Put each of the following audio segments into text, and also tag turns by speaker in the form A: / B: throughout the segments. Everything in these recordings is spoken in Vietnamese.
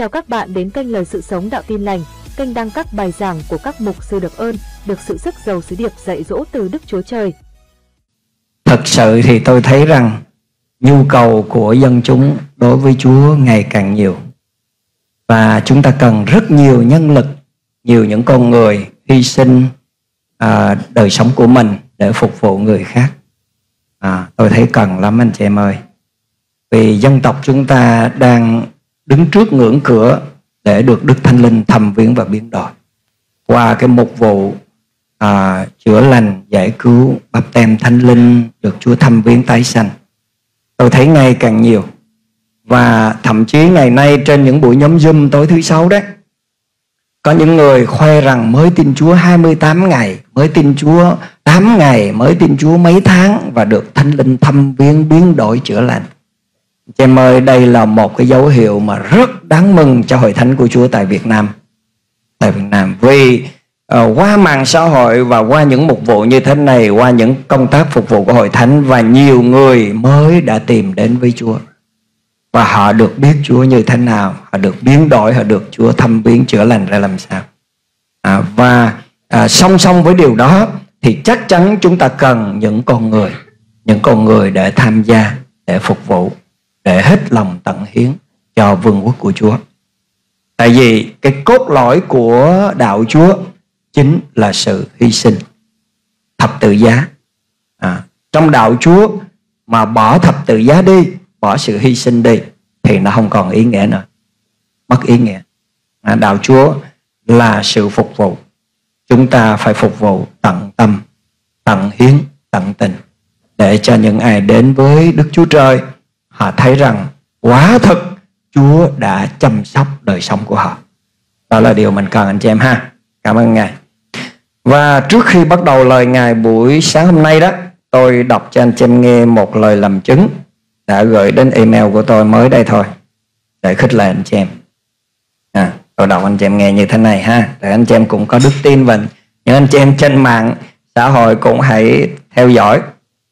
A: Chào các bạn đến kênh Lời Sự Sống Đạo Tin Lành, kênh đăng các bài giảng của các mục sư được ơn, được sự sức giàu sứ điệp dạy dỗ từ Đức Chúa Trời.
B: Thật sự thì tôi thấy rằng nhu cầu của dân chúng đối với Chúa ngày càng nhiều. Và chúng ta cần rất nhiều nhân lực, nhiều những con người hy sinh à, đời sống của mình để phục vụ người khác. À, tôi thấy cần lắm anh chị em ơi. Vì dân tộc chúng ta đang đứng trước ngưỡng cửa để được Đức Thánh Linh thăm viếng và biến đổi. Qua cái mục vụ à, chữa lành, giải cứu, bắp tem Thánh Linh được Chúa thăm viếng tái sanh. Tôi thấy ngày càng nhiều. Và thậm chí ngày nay trên những buổi nhóm Zoom tối thứ sáu đấy, có những người khoe rằng mới tin Chúa 28 ngày, mới tin Chúa 8 ngày, mới tin Chúa mấy tháng và được Thánh Linh thăm viếng biến đổi chữa lành. Chị em ơi, đây là một cái dấu hiệu mà rất đáng mừng cho hội thánh của Chúa tại Việt Nam. Tại Việt Nam vì uh, qua mạng xã hội và qua những mục vụ như thế này, qua những công tác phục vụ của hội thánh và nhiều người mới đã tìm đến với Chúa. Và họ được biết Chúa như thế nào, họ được biến đổi, họ được Chúa thăm biến chữa lành ra làm sao. À, và à, song song với điều đó thì chắc chắn chúng ta cần những con người, những con người để tham gia, để phục vụ để hết lòng tận hiến cho vương quốc của Chúa. Tại vì cái cốt lõi của đạo Chúa chính là sự hy sinh thập tự giá. À, trong đạo Chúa mà bỏ thập tự giá đi, bỏ sự hy sinh đi thì nó không còn ý nghĩa nữa. Mất ý nghĩa. À, đạo Chúa là sự phục vụ. Chúng ta phải phục vụ tận tâm, tận hiến, tận tình để cho những ai đến với Đức Chúa Trời họ thấy rằng quả thực Chúa đã chăm sóc đời sống của họ. Đó là điều mình cần anh chị em ha. Cảm ơn Ngài. Và trước khi bắt đầu lời Ngài buổi sáng hôm nay đó, tôi đọc cho anh chị em nghe một lời làm chứng đã gửi đến email của tôi mới đây thôi để khích lệ anh chị em. À, tôi đọc anh chị em nghe như thế này ha, để anh chị em cũng có đức tin và những anh chị em trên mạng xã hội cũng hãy theo dõi.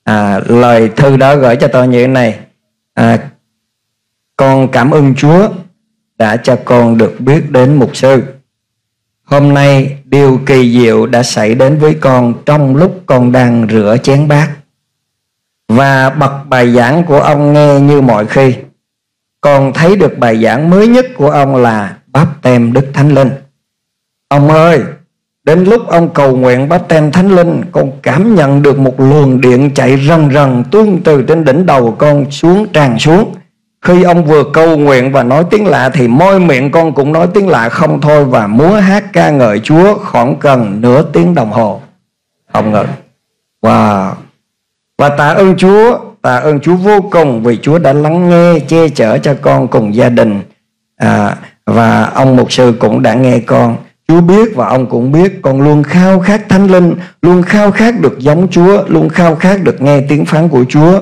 B: À, lời thư đó gửi cho tôi như thế này à, con cảm ơn Chúa đã cho con được biết đến mục sư. Hôm nay điều kỳ diệu đã xảy đến với con trong lúc con đang rửa chén bát. Và bật bài giảng của ông nghe như mọi khi. Con thấy được bài giảng mới nhất của ông là bắp tem Đức Thánh Linh. Ông ơi, đến lúc ông cầu nguyện bắt tem Thánh Linh, con cảm nhận được một luồng điện chạy rần rần tuôn từ trên đỉnh đầu con xuống tràn xuống khi ông vừa cầu nguyện và nói tiếng lạ thì môi miệng con cũng nói tiếng lạ không thôi và múa hát ca ngợi Chúa khoảng cần nửa tiếng đồng hồ. Không ngờ. Wow. Và tạ ơn Chúa, tạ ơn Chúa vô cùng vì Chúa đã lắng nghe, che chở cho con cùng gia đình. À, và ông mục sư cũng đã nghe con. Chúa biết và ông cũng biết con luôn khao khát thánh linh, luôn khao khát được giống Chúa, luôn khao khát được nghe tiếng phán của Chúa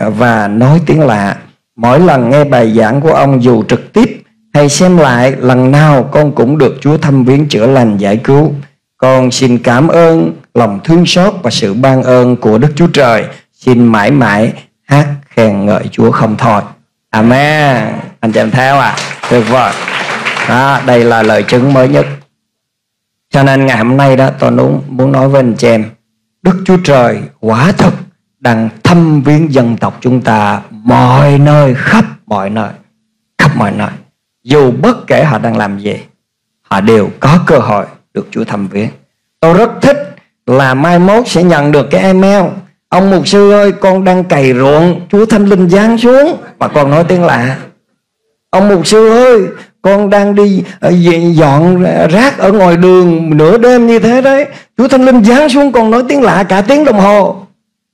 B: và nói tiếng lạ Mỗi lần nghe bài giảng của ông dù trực tiếp hay xem lại lần nào con cũng được Chúa thăm viếng chữa lành giải cứu. Con xin cảm ơn lòng thương xót và sự ban ơn của Đức Chúa Trời. Xin mãi mãi hát khen ngợi Chúa không thôi. Amen. Anh chị em theo à? Tuyệt vời. Đó, đây là lời chứng mới nhất. Cho nên ngày hôm nay đó tôi muốn, muốn nói với anh chị em. Đức Chúa Trời quả thực đang thăm viếng dân tộc chúng ta mọi nơi khắp mọi nơi khắp mọi nơi dù bất kể họ đang làm gì họ đều có cơ hội được Chúa thăm viếng tôi rất thích là mai mốt sẽ nhận được cái email ông mục sư ơi con đang cày ruộng Chúa thánh linh giáng xuống và con nói tiếng lạ ông mục sư ơi con đang đi ờ, dọn rác ở ngoài đường nửa đêm như thế đấy. Chúa thánh linh giáng xuống con nói tiếng lạ cả tiếng đồng hồ.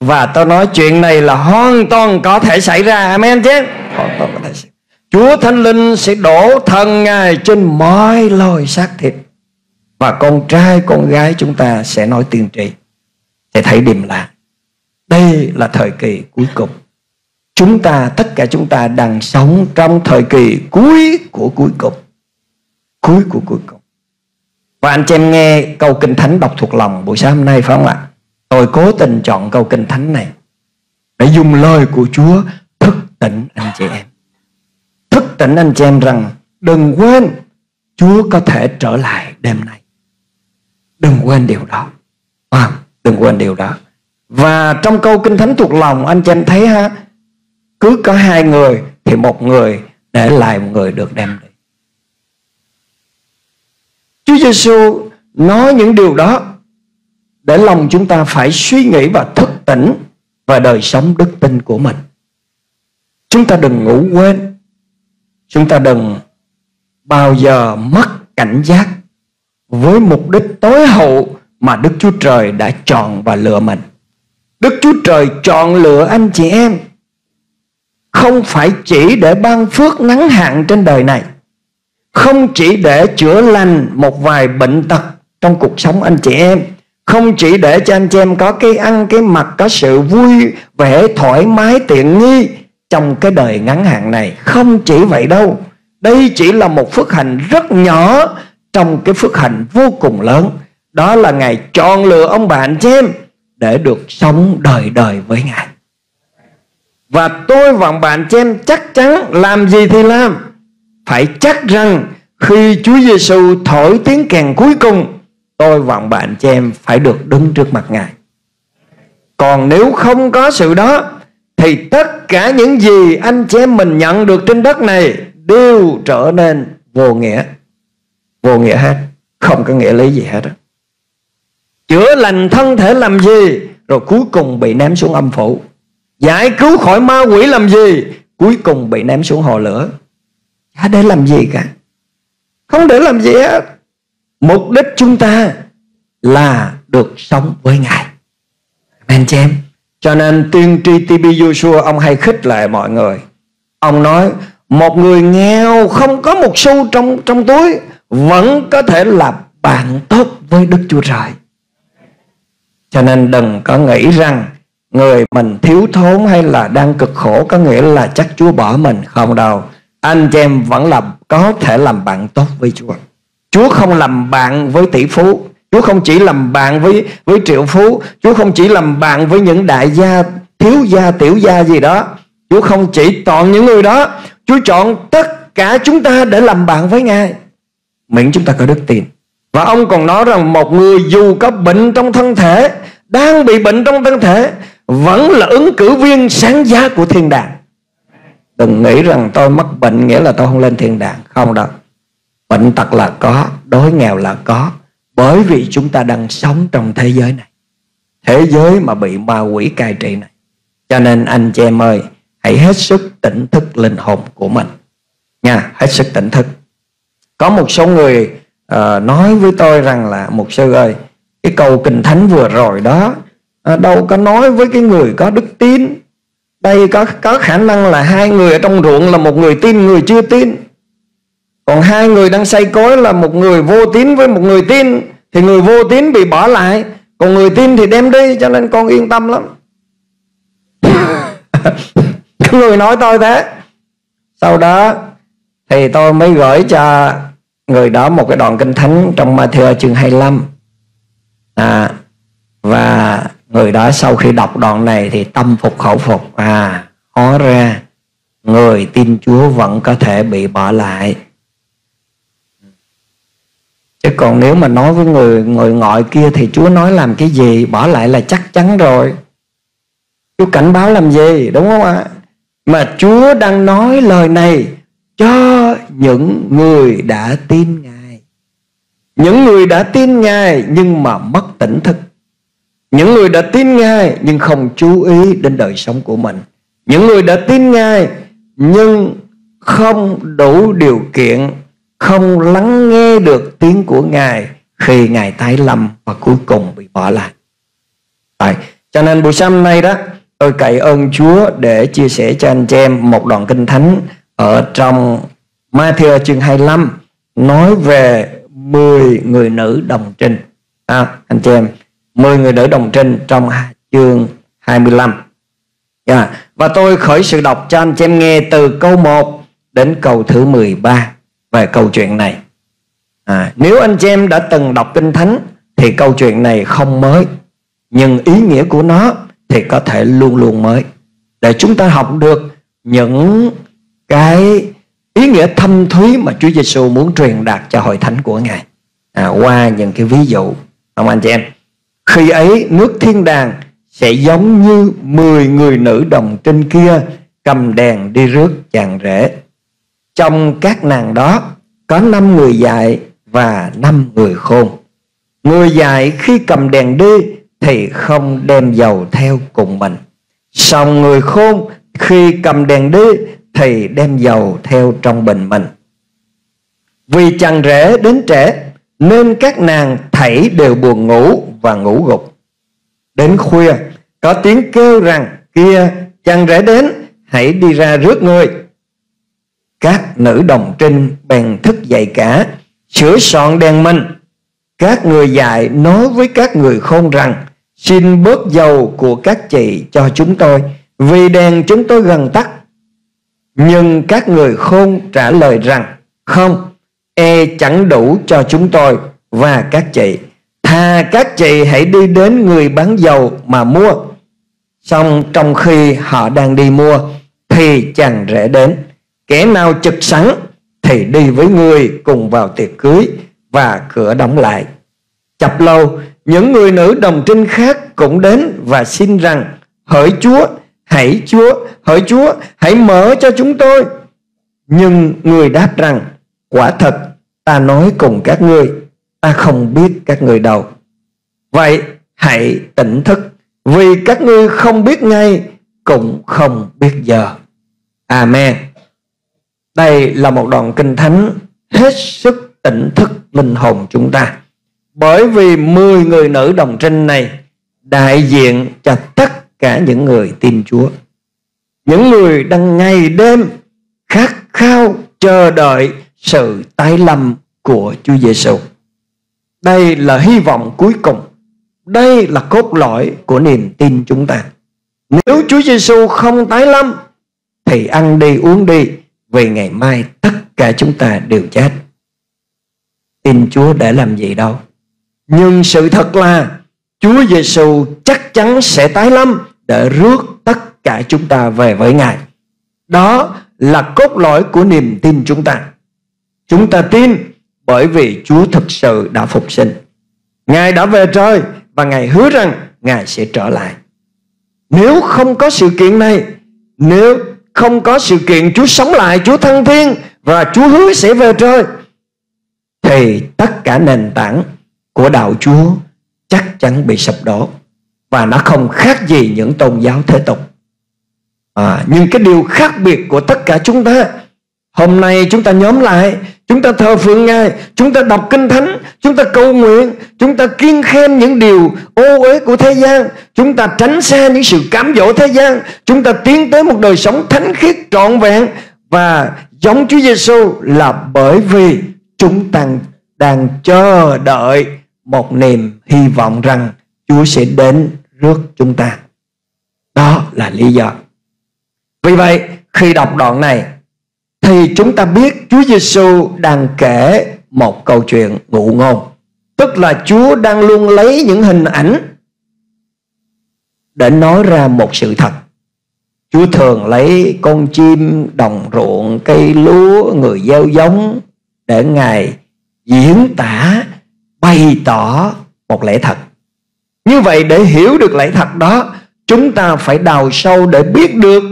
B: Và tôi nói chuyện này là hoàn toàn có thể xảy ra. Amen chứ? Hoàn toàn có thể xảy Chúa Thánh Linh sẽ đổ thần Ngài trên mọi loài xác thịt. Và con trai, con gái chúng ta sẽ nói tiên tri, Sẽ thấy điềm lạ. Đây là thời kỳ cuối cùng. Chúng ta, tất cả chúng ta đang sống trong thời kỳ cuối của cuối cùng. Cuối của cuối cùng. Và anh chị em nghe câu Kinh Thánh đọc thuộc lòng buổi sáng hôm nay phải không ạ? Tôi cố tình chọn câu kinh thánh này để dùng lời của Chúa thức tỉnh anh chị em. Thức tỉnh anh chị em rằng đừng quên Chúa có thể trở lại đêm nay. Đừng quên điều đó. À, đừng quên điều đó. Và trong câu kinh thánh thuộc lòng anh chị em thấy ha cứ có hai người thì một người để lại một người được đem đi Chúa Giêsu nói những điều đó để lòng chúng ta phải suy nghĩ và thức tỉnh và đời sống đức tin của mình. Chúng ta đừng ngủ quên. Chúng ta đừng bao giờ mất cảnh giác với mục đích tối hậu mà Đức Chúa Trời đã chọn và lựa mình. Đức Chúa Trời chọn lựa anh chị em không phải chỉ để ban phước ngắn hạn trên đời này, không chỉ để chữa lành một vài bệnh tật trong cuộc sống anh chị em, không chỉ để cho anh chị em có cái ăn, cái mặc, có sự vui vẻ, thoải mái, tiện nghi trong cái đời ngắn hạn này. Không chỉ vậy đâu, đây chỉ là một phước hạnh rất nhỏ trong cái phước hạnh vô cùng lớn. Đó là ngài chọn lựa ông bạn chị em để được sống đời đời với ngài và tôi và bạn xem chắc chắn làm gì thì làm phải chắc rằng khi Chúa Giêsu thổi tiếng kèn cuối cùng tôi và bạn xem phải được đứng trước mặt Ngài. Còn nếu không có sự đó thì tất cả những gì anh chị em mình nhận được trên đất này đều trở nên vô nghĩa. Vô nghĩa hết, không có nghĩa lý gì hết. Chữa lành thân thể làm gì rồi cuối cùng bị ném xuống âm phủ. Giải cứu khỏi ma quỷ làm gì cuối cùng bị ném xuống hồ lửa. Chả để làm gì cả. Không để làm gì hết Mục đích chúng ta là được sống với Ngài Amen chị em Cho nên tiên tri TB Joshua, ông hay khích lệ mọi người Ông nói, một người nghèo không có một xu trong trong túi, vẫn có thể là bạn tốt với Đức Chúa Trời. Cho nên đừng có nghĩ rằng người mình thiếu thốn hay là đang cực khổ có nghĩa là chắc Chúa bỏ mình không đâu. Anh chị em vẫn là có thể làm bạn tốt với Chúa. Chúa không làm bạn với tỷ phú. Chúa không chỉ làm bạn với với triệu phú. Chúa không chỉ làm bạn với những đại gia Thiếu gia, tiểu gia gì đó. Chúa không chỉ chọn những người đó. Chúa chọn tất cả chúng ta để làm bạn với Ngài. Miễn chúng ta có đức tin. Và ông còn nói rằng một người dù có bệnh trong thân thể Đang bị bệnh trong thân thể vẫn là ứng cử viên sáng giá của thiên đàng. Đừng nghĩ rằng tôi mắc bệnh nghĩa là tôi không lên thiên đàng. Không đâu. Bệnh tật là có, đói nghèo là có. Bởi vì chúng ta đang sống trong thế giới này. Thế giới mà bị ma quỷ cai trị này. Cho nên anh chị em ơi Hãy hết sức tỉnh thức linh hồn của mình. Nha, hết sức tỉnh thức. Có một số người uh, nói với tôi rằng là Mục sư ơi Cái câu kinh thánh vừa rồi đó à, Đâu có nói với cái người có đức tin. Đây có có khả năng là hai người ở trong ruộng là một người tin người chưa tin. Còn hai người đang say cối là một người vô tín với một người tin thì người vô tín bị bỏ lại. Còn người tin thì đem đi cho nên con yên tâm lắm. Người nói tôi thế. Sau đó thì tôi mới gửi cho người đó một cái đoạn kinh thánh trong Matthew chương 25 à, và người đó sau khi đọc đoạn này thì tâm phục khẩu phục. À hóa ra người tin Chúa vẫn có thể bị bỏ lại. Chứ còn nếu mà nói với người người ngoại kia thì Chúa nói làm cái gì? Bỏ lại là chắc chắn rồi. Chúa cảnh báo làm gì? Đúng không ạ? Mà Chúa đang nói lời này cho những người đã tin Ngài. Những người đã tin Ngài nhưng mà mất tỉnh thức những người đã tin Ngài nhưng không chú ý đến đời sống của mình những người đã tin Ngài nhưng không đủ điều kiện không lắng nghe được tiếng của Ngài khi Ngài tái lâm và cuối cùng bị bỏ lại. Đấy. Cho nên buổi sáng nay đó tôi cậy ơn Chúa để chia sẻ cho anh chị em một đoạn kinh thánh ở trong Matthew chương 25 nói về 10 người nữ đồng trinh. À, anh chị em, 10 người nữ đồng trinh trong chương 25. Yeah. Dạ. Và tôi khởi sự đọc cho anh chị em nghe từ câu 1 đến câu thứ 13 về câu chuyện này à, nếu anh chị em đã từng đọc kinh thánh thì câu chuyện này không mới nhưng ý nghĩa của nó thì có thể luôn luôn mới để chúng ta học được những cái ý nghĩa thâm thúy mà Chúa Giêsu muốn truyền đạt cho hội thánh của Ngài à, qua những cái ví dụ không anh chị em khi ấy, nước thiên đàng sẽ giống như 10 người nữ đồng trinh kia cầm đèn đi rước chàng rể. Trong các nàng đó có năm người dạy và năm người khôn. Người dạy khi cầm đèn đi thì không đem dầu theo cùng mình. Song người khôn khi cầm đèn đi thì đem dầu theo trong bình mình. Vì chàng rể đến trễ, nên các nàng thảy đều buồn ngủ và ngủ gục. Đến khuya, có tiếng kêu rằng, kia, chàng rể đến, hãy đi ra rước người các nữ đồng trinh bèn thức dậy cả, sửa soạn đèn mình. Các người dạy nói với các người khôn rằng, xin bớt dầu của các chị cho chúng tôi, vì đèn chúng tôi gần tắt. Nhưng các người khôn trả lời rằng, không e chẳng đủ cho chúng tôi và các chị thà các chị hãy đi đến người bán dầu mà mua. Xong trong khi họ đang đi mua, thì chàng rẽ đến. Kẻ nào trực sẵn thì đi với người cùng vào tiệc cưới và cửa đóng lại. Chập lâu, những người nữ đồng trinh khác cũng đến và xin rằng, hỡi chúa, hãy chúa, hỡi chúa, hãy mở cho chúng tôi. Nhưng người đáp rằng, quả thật, ta nói cùng các ngươi ta không biết các người đâu vậy hãy tỉnh thức, vì các ngươi không biết ngay, cũng không biết giờ amen đây là một đoạn kinh thánh hết sức tỉnh thức linh hồn chúng ta bởi vì 10 người nữ đồng trinh này đại diện cho tất cả những người tin Chúa. Những người đang ngày đêm khát khao chờ đợi sự tái lâm của Chúa Giêsu. Đây là hy vọng cuối cùng. Đây là cốt lõi của niềm tin chúng ta. Nếu Chúa Giêsu không tái lâm, thì ăn đi, uống đi, vì ngày mai tất cả chúng ta đều chết. Tin Chúa để làm gì đâu. Nhưng sự thật là, Chúa Giêsu chắc chắn sẽ tái lâm để rước tất cả chúng ta về với Ngài. Đó là cốt lõi của niềm tin chúng ta. Chúng ta tin bởi vì Chúa thực sự đã phục sinh. Ngài đã về trời và Ngài hứa rằng Ngài sẽ trở lại. Nếu không có sự kiện này, nếu không có sự kiện Chúa sống lại, Chúa thăng thiên và Chúa hứa sẽ về trời, thì tất cả nền tảng của đạo Chúa chắc chắn bị sụp đổ và nó không khác gì những tôn giáo thế tục. À, nhưng cái điều khác biệt của tất cả chúng ta Hôm nay chúng ta nhóm lại Chúng ta thờ phượng Ngài Chúng ta đọc kinh thánh Chúng ta cầu nguyện Chúng ta kiên khen những điều ô uế của thế gian Chúng ta tránh xa những sự cám dỗ thế gian Chúng ta tiến tới một đời sống thánh khiết trọn vẹn Và giống Chúa Giêsu là bởi vì chúng ta đang chờ đợi một niềm hy vọng rằng Chúa sẽ đến rước chúng ta. Đó là lý do. Vì vậy, khi đọc đoạn này thì chúng ta biết Chúa Giêsu đang kể một câu chuyện ngụ ngôn. Tức là Chúa đang luôn lấy những hình ảnh để nói ra một sự thật. Chúa thường lấy con chim, đồng ruộng, cây lúa, người gieo giống để Ngài diễn tả bày tỏ một lẽ thật như vậy để hiểu được lẽ thật đó chúng ta phải đào sâu để biết được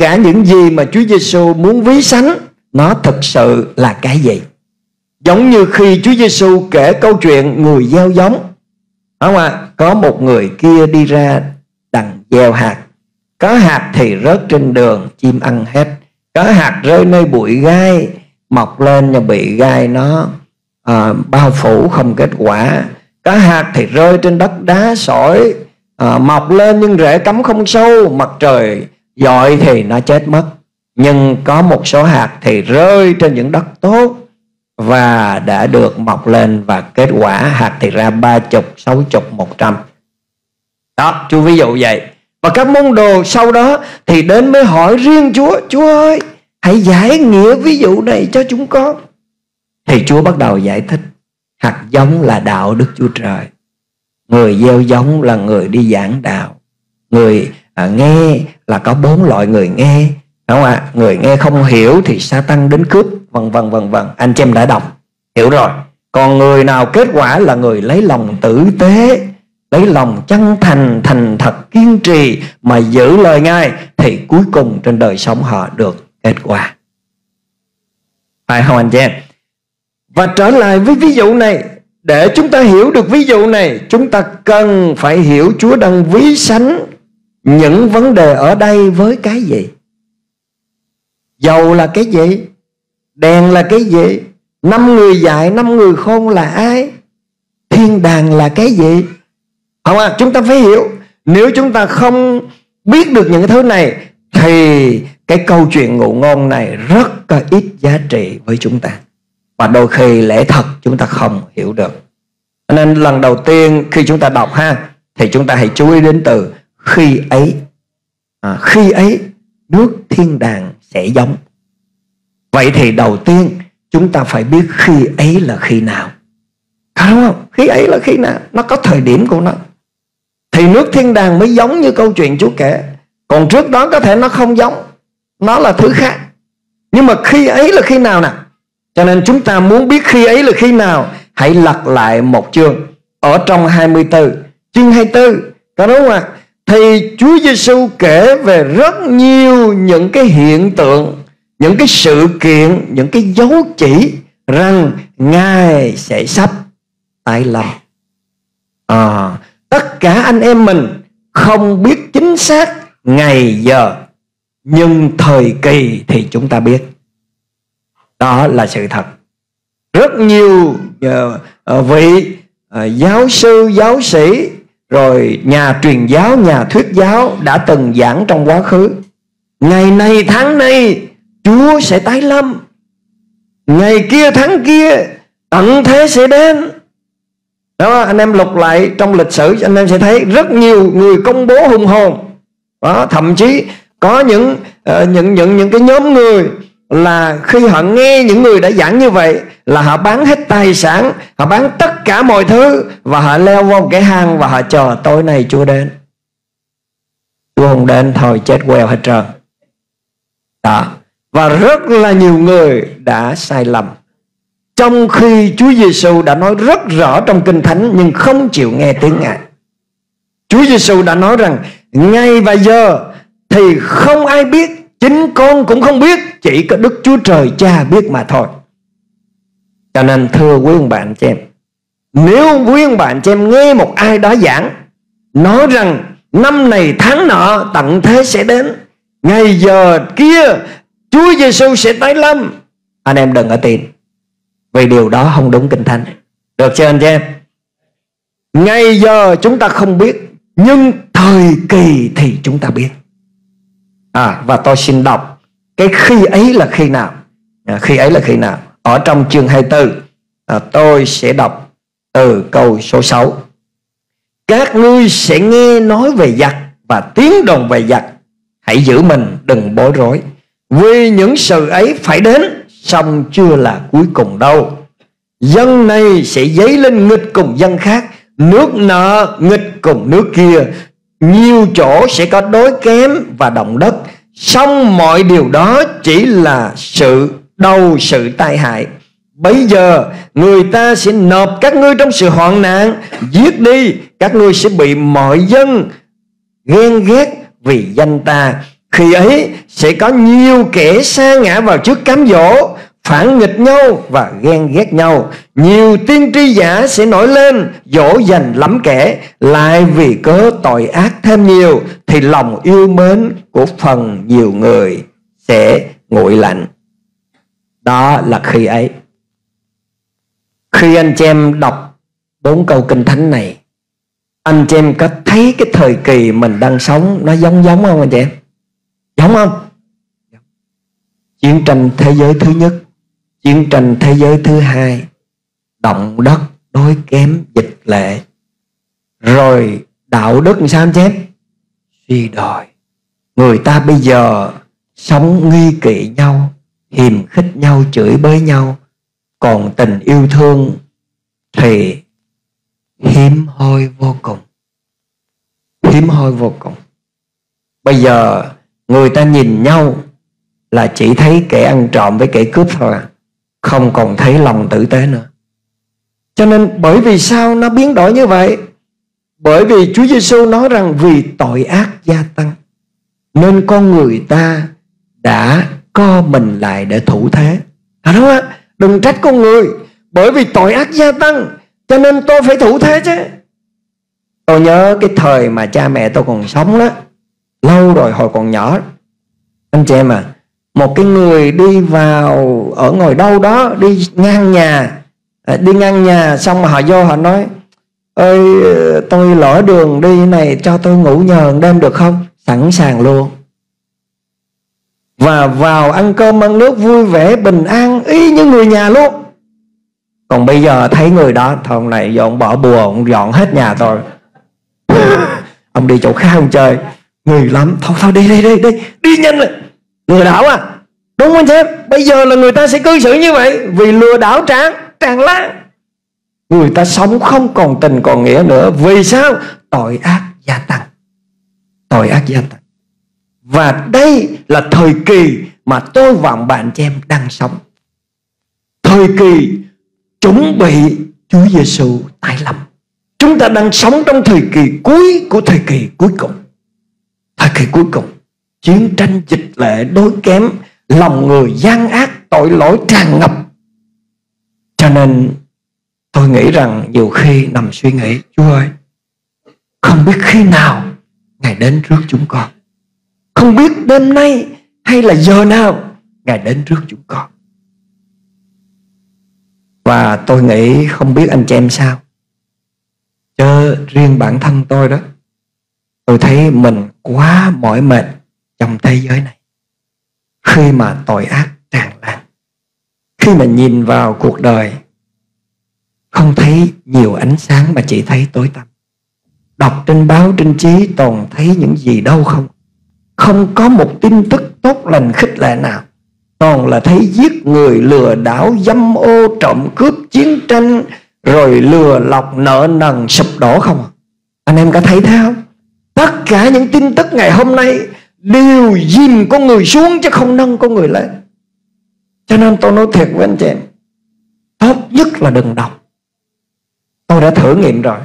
B: cả những gì mà Chúa Giêsu muốn ví sánh nó thực sự là cái gì? Giống như khi Chúa Giêsu kể câu chuyện người gieo giống. Không ạ? Có một người kia đi ra đằng gieo hạt. Có hạt thì rớt trên đường chim ăn hết. Có hạt rơi nơi bụi gai mọc lên và bị gai nó à, bao phủ không kết quả. Có hạt thì rơi trên đất đá sỏi à, mọc lên nhưng rễ cắm không sâu mặt trời dội thì nó chết mất nhưng có một số hạt thì rơi trên những đất tốt và đã được mọc lên và kết quả hạt thì ra ba chục sáu chục một trăm. Đó chú ví dụ vậy. Và các môn đồ sau đó thì đến mới hỏi riêng chúa chúa ơi hãy giải nghĩa ví dụ này cho chúng con. Thì Chúa bắt đầu giải thích hạt giống là đạo Đức Chúa Trời. Người gieo giống là người đi giảng đạo. Người à, nghe là có bốn loại người nghe. Đúng không ạ? Người nghe không hiểu thì sa tăng đến cướp Vân vân vân vân. Anh chị em đã đọc. Hiểu rồi. Còn người nào kết quả là người lấy lòng tử tế Lấy lòng chân thành Thành thật kiên trì Mà giữ lời ngay, Thì cuối cùng trên đời sống họ được kết quả. Phải không anh chị em? Và trở lại với ví dụ này Để chúng ta hiểu được ví dụ này Chúng ta cần phải hiểu Chúa đang ví sánh những vấn đề ở đây với cái gì? Dầu là cái gì? Đèn là cái gì? Năm người dạy, năm người khôn là ai? Thiên đàng là cái gì? Không à chúng ta phải hiểu. Nếu chúng ta không biết được những thứ này, Thì cái câu chuyện ngụ ngôn này rất là ít giá trị với chúng ta. Và đôi khi lẽ thật chúng ta không hiểu được. Nên lần đầu tiên khi chúng ta đọc ha, Thì chúng ta hãy chú ý đến từ khi ấy à, Khi ấy nước thiên đàng sẽ giống. Vậy thì đầu tiên chúng ta phải biết khi ấy là khi nào. Có đúng không? Khi ấy là khi nào? Nó có thời điểm của nó. Thì nước thiên đàng mới giống như câu chuyện Chúa kể. Còn trước đó có thể nó không giống. Nó là thứ khác. Nhưng mà khi ấy là khi nào nè? Cho nên chúng ta muốn biết khi ấy là khi nào Hãy lật lại một chương Ở trong 24 Chương 24 Có đúng không ạ? Thì Chúa Giêsu kể về rất nhiều những cái hiện tượng những cái sự kiện những cái dấu chỉ rằng ngài sẽ sắp tại lòng. à, tất cả anh em mình không biết chính xác ngày giờ nhưng thời kỳ thì chúng ta biết đó là sự thật rất nhiều uh, vị uh, giáo sư giáo sĩ rồi nhà truyền giáo nhà thuyết giáo đã từng giảng trong quá khứ. Ngày này tháng này Chúa sẽ tái lâm. Ngày kia tháng kia Tận thế sẽ đến. Đó anh em lục lại trong lịch sử anh em sẽ thấy rất nhiều người công bố hùng hồn. Đó thậm chí có những uh, những những những cái nhóm người là khi họ nghe những người đã giảng như vậy là họ bán hết tài sản họ bán tất cả mọi thứ và họ leo vào cái hang và họ chờ tối nay Chúa đến. Chúa không đến thôi chết queo hết trơn. Đó. Và rất là nhiều người đã sai lầm. Trong khi Chúa Giêsu đã nói rất rõ trong Kinh Thánh nhưng không chịu nghe tiếng Ngài. Chúa Giêsu đã nói rằng ngay và giờ thì không ai biết, chính con cũng không biết, chỉ có Đức Chúa Trời Cha biết mà thôi. Cho nên thưa quý ông bạn chị em, nếu quý ông bạn chị em nghe một ai đó giảng nói rằng năm này tháng nọ tận thế sẽ đến, ngày giờ kia Chúa Giêsu sẽ tái lâm Anh em đừng có tin. Vì điều đó không đúng kinh thánh. Được chưa anh chị em? Ngày giờ chúng ta không biết Nhưng thời kỳ thì chúng ta biết. À và tôi xin đọc Cái khi ấy là khi nào. À, Khi ấy là khi nào. Ở trong chương 24 à, Tôi sẽ đọc từ câu số 6 Các ngươi sẽ nghe nói về giặc Và tiếng đồn về giặc. Hãy giữ mình đừng bối rối. Vì những sự ấy phải đến Xong chưa là cuối cùng đâu. Dân này sẽ dấy lên nghịch cùng dân khác Nước nợ nghịch cùng nước kia. Nhiều chỗ sẽ có đối kém và động đất. Xong mọi điều đó chỉ là sự đầu sự tai hại. Bây giờ, người ta sẽ nộp các ngươi trong sự hoạn nạn, Giết đi, Các ngươi sẽ bị mọi dân ghen ghét vì danh ta. Khi ấy, sẽ có nhiều kẻ sa ngã vào trước cám dỗ phản nghịch nhau và ghen ghét nhau. Nhiều tiên tri giả sẽ nổi lên, dỗ dành lắm kẻ. Lại vì cớ tội ác thêm nhiều, thì lòng yêu mến của phần nhiều người sẽ nguội lạnh. Đó là khi ấy. Khi anh chị em đọc bốn câu kinh thánh này, anh chị em có thấy cái thời kỳ mình đang sống nó giống giống không anh chị em? Giống không? Chiến tranh thế giới thứ nhất. Chiến tranh thế giới thứ hai, Động đất đối kém dịch lệ. Rồi đạo đức sao anh chép? Suy đồi. Người ta bây giờ Sống nghi kỵ nhau, Hiềm khích nhau, chửi bới nhau. Còn tình yêu thương Thì hiếm hoi vô cùng. Hiếm hoi vô cùng. Bây giờ người ta nhìn nhau là chỉ thấy kẻ ăn trộm với kẻ cướp thôi à không còn thấy lòng tử tế nữa. Cho nên bởi vì sao nó biến đổi như vậy? Bởi vì Chúa Giêsu nói rằng vì tội ác gia tăng, nên con người ta đã co mình lại để thủ thế. À đúng không đừng trách con người. Bởi vì tội ác gia tăng, cho nên tôi phải thủ thế chứ. Tôi nhớ cái thời mà cha mẹ tôi còn sống đó, lâu rồi hồi còn nhỏ. Anh chị em à một cái người đi vào, ở ngồi đâu đó, đi ngang nhà. À, đi ngang nhà, xong mà họ vô họ nói ơi tôi lỡ đường đi này, cho tôi ngủ nhờ đêm được không? Sẵn sàng luôn. Và vào ăn cơm, ăn nước vui vẻ, bình an, y như người nhà luôn. Còn bây giờ thấy người đó thằng này dọn bỏ bùa, ông dọn hết nhà tôi ông đi chỗ khác ông chơi. Người lắm. Thôi thôi, đi đi đi đi. Đi nhanh lên. Lừa đảo à đúng không em bây giờ là người ta sẽ cư xử như vậy vì lừa đảo tráng, tràn lan. Người ta sống không còn tình còn nghĩa nữa. Vì sao? Tội ác gia tăng. Tội ác gia tăng. Và đây là thời kỳ mà tôi và bạn chị em đang sống. Thời kỳ chuẩn bị Chúa Giêsu tái lâm. Chúng ta đang sống trong thời kỳ cuối của thời kỳ cuối cùng. Thời kỳ cuối cùng. Chiến tranh, dịch lệ đối kém lòng người gian ác, tội lỗi tràn ngập. Cho nên tôi nghĩ rằng nhiều khi nằm suy nghĩ, chúa ơi, không biết khi nào ngài đến trước chúng con. Không biết đêm nay hay là giờ nào ngài đến trước chúng con. Và tôi nghĩ không biết anh chị em sao. Chứ riêng bản thân tôi đó, tôi thấy mình quá mỏi mệt trong thế giới này khi mà tội ác tràn lan. Khi mà nhìn vào cuộc đời, không thấy nhiều ánh sáng mà chỉ thấy tối tăm. Đọc trên báo, trên chí toàn thấy những gì đâu không. Không có một tin tức tốt lành, khích lệ nào. Toàn là thấy giết người, lừa đảo, dâm ô, trộm cướp, chiến tranh, rồi lừa lọc, nợ nần, sụp đổ không à. anh em có thấy thế không? Tất cả những tin tức ngày hôm nay đều dìm con người xuống chứ không nâng con người lên. Cho nên tôi nói thiệt với anh chị em tốt nhất là đừng đọc tôi đã thử nghiệm rồi.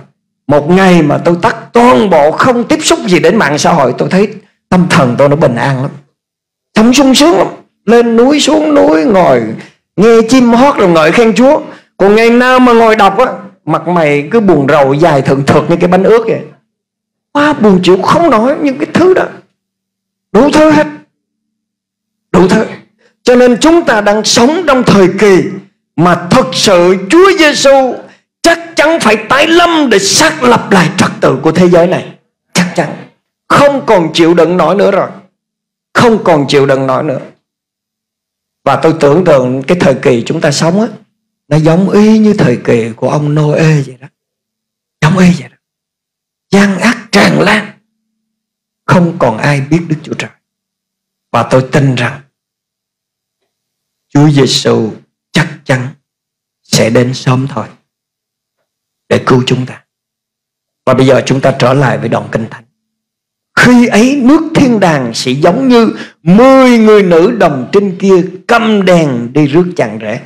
B: Một ngày mà tôi tắt toàn bộ không tiếp xúc gì đến mạng xã hội, tôi thấy tâm thần tôi nó bình an lắm. Sống sung sướng lắm. Lên núi xuống núi, ngồi nghe chim hót rồi ngợi khen chúa. Còn ngày nào mà ngồi đọc á, mặt mày cứ buồn rầu dài thường thực như cái bánh ướt vậy. Quá buồn chịu, không nổi những cái thứ đó đủ thứ hết. Đủ thứ. Cho nên chúng ta đang sống trong thời kỳ mà thực sự Chúa Giêsu chắc chắn phải tái lâm để xác lập lại trật tự của thế giới này. Chắc chắn. Không còn chịu đựng nổi nữa rồi. Không còn chịu đựng nổi nữa. Và tôi tưởng tượng cái thời kỳ chúng ta sống á, nó giống y như thời kỳ của ông Noe vậy đó. Giống y vậy đó. Gian ác tràn lan không còn ai biết Đức Chúa Trời và tôi tin rằng Chúa Giêsu chắc chắn sẽ đến sớm thôi để cứu chúng ta. Và bây giờ chúng ta trở lại với đoạn kinh thánh. Khi ấy nước thiên đàng sẽ giống như mười người nữ đồng trinh kia cầm đèn đi rước chàng rể.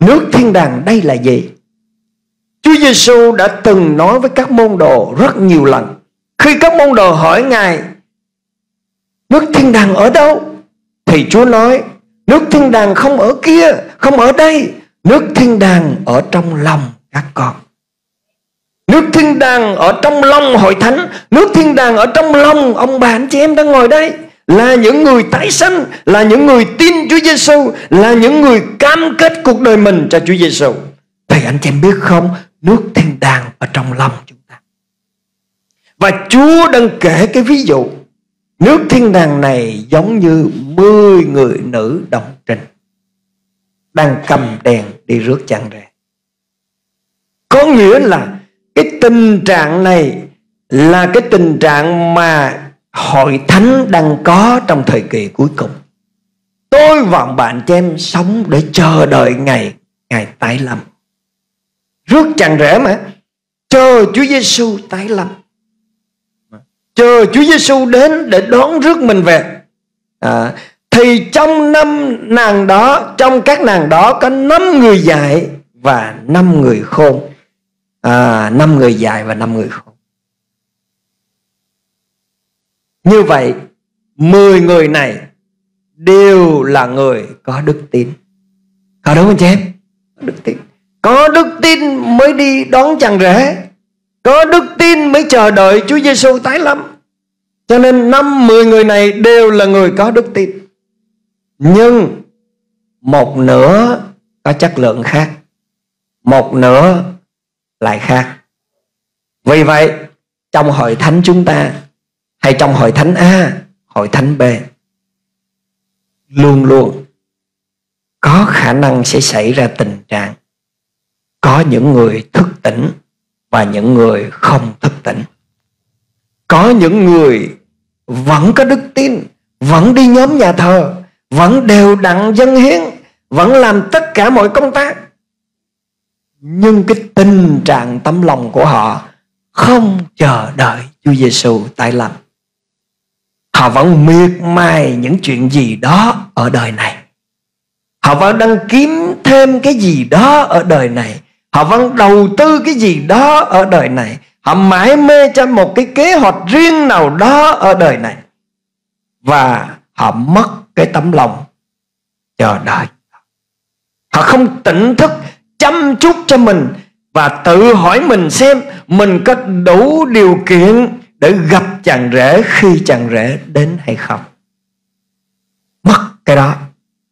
B: Nước thiên đàng đây là gì? Chúa Giêsu đã từng nói với các môn đồ rất nhiều lần. Khi các môn đồ hỏi Ngài, Nước thiên đàng ở đâu? Thì Chúa nói, Nước thiên đàng không ở kia, Không ở đây. Nước thiên đàng ở trong lòng các con. Nước thiên đàng ở trong lòng hội thánh, Nước thiên đàng ở trong lòng ông bà anh chị em đang ngồi đây, Là những người tái sanh, Là những người tin Chúa Giêsu Là những người cam kết cuộc đời mình cho Chúa Giêsu thầy anh chị em biết không? Nước thiên đàng ở trong lòng chúng và Chúa đang kể cái ví dụ Nước thiên đàng này giống như mười người nữ đồng trinh Đang cầm đèn đi rước chàng rể Có nghĩa là cái tình trạng này là cái tình trạng mà hội thánh đang có trong thời kỳ cuối cùng. Tôi và bạn cho em sống để chờ đợi ngày ngày tái lâm. Rước chàng rể mà, chờ Chúa Giêsu tái lâm chờ Chúa Giêsu đến để đón rước mình về. À, thì trong năm nàng đó trong các nàng đó có năm người dạy và năm người khôn. À, năm người dạy và năm người khôn. Như vậy mười người này đều là người có đức tin. Có đúng không chị em? Đức tin. Có đức tin mới đi đón chàng rể. Có đức tin mới chờ đợi Chúa Giêsu tái lâm. Cho nên năm mười người này đều là người có đức tin. Nhưng một nửa có chất lượng khác, một nửa lại khác. Vì vậy, trong hội thánh chúng ta hay trong hội thánh A, hội thánh B, luôn luôn có khả năng sẽ xảy ra tình trạng có những người thức tỉnh và những người không thức tỉnh. Có những người vẫn có đức tin, vẫn đi nhóm nhà thờ, vẫn đều đặn dân hiến, vẫn làm tất cả mọi công tác. Nhưng cái tình trạng tấm lòng của họ không chờ đợi Chúa Giêsu tái lâm. Họ vẫn miệt mài những chuyện gì đó ở đời này. Họ vẫn đang kiếm thêm cái gì đó ở đời này họ vẫn đầu tư cái gì đó ở đời này. Họ mãi mê cho một cái kế hoạch riêng nào đó ở đời này. Và họ mất cái tấm lòng chờ đợi. Họ không tỉnh thức, chăm chút cho mình và tự hỏi mình xem mình có đủ điều kiện để gặp chàng rể khi chàng rể đến hay không. Mất cái đó,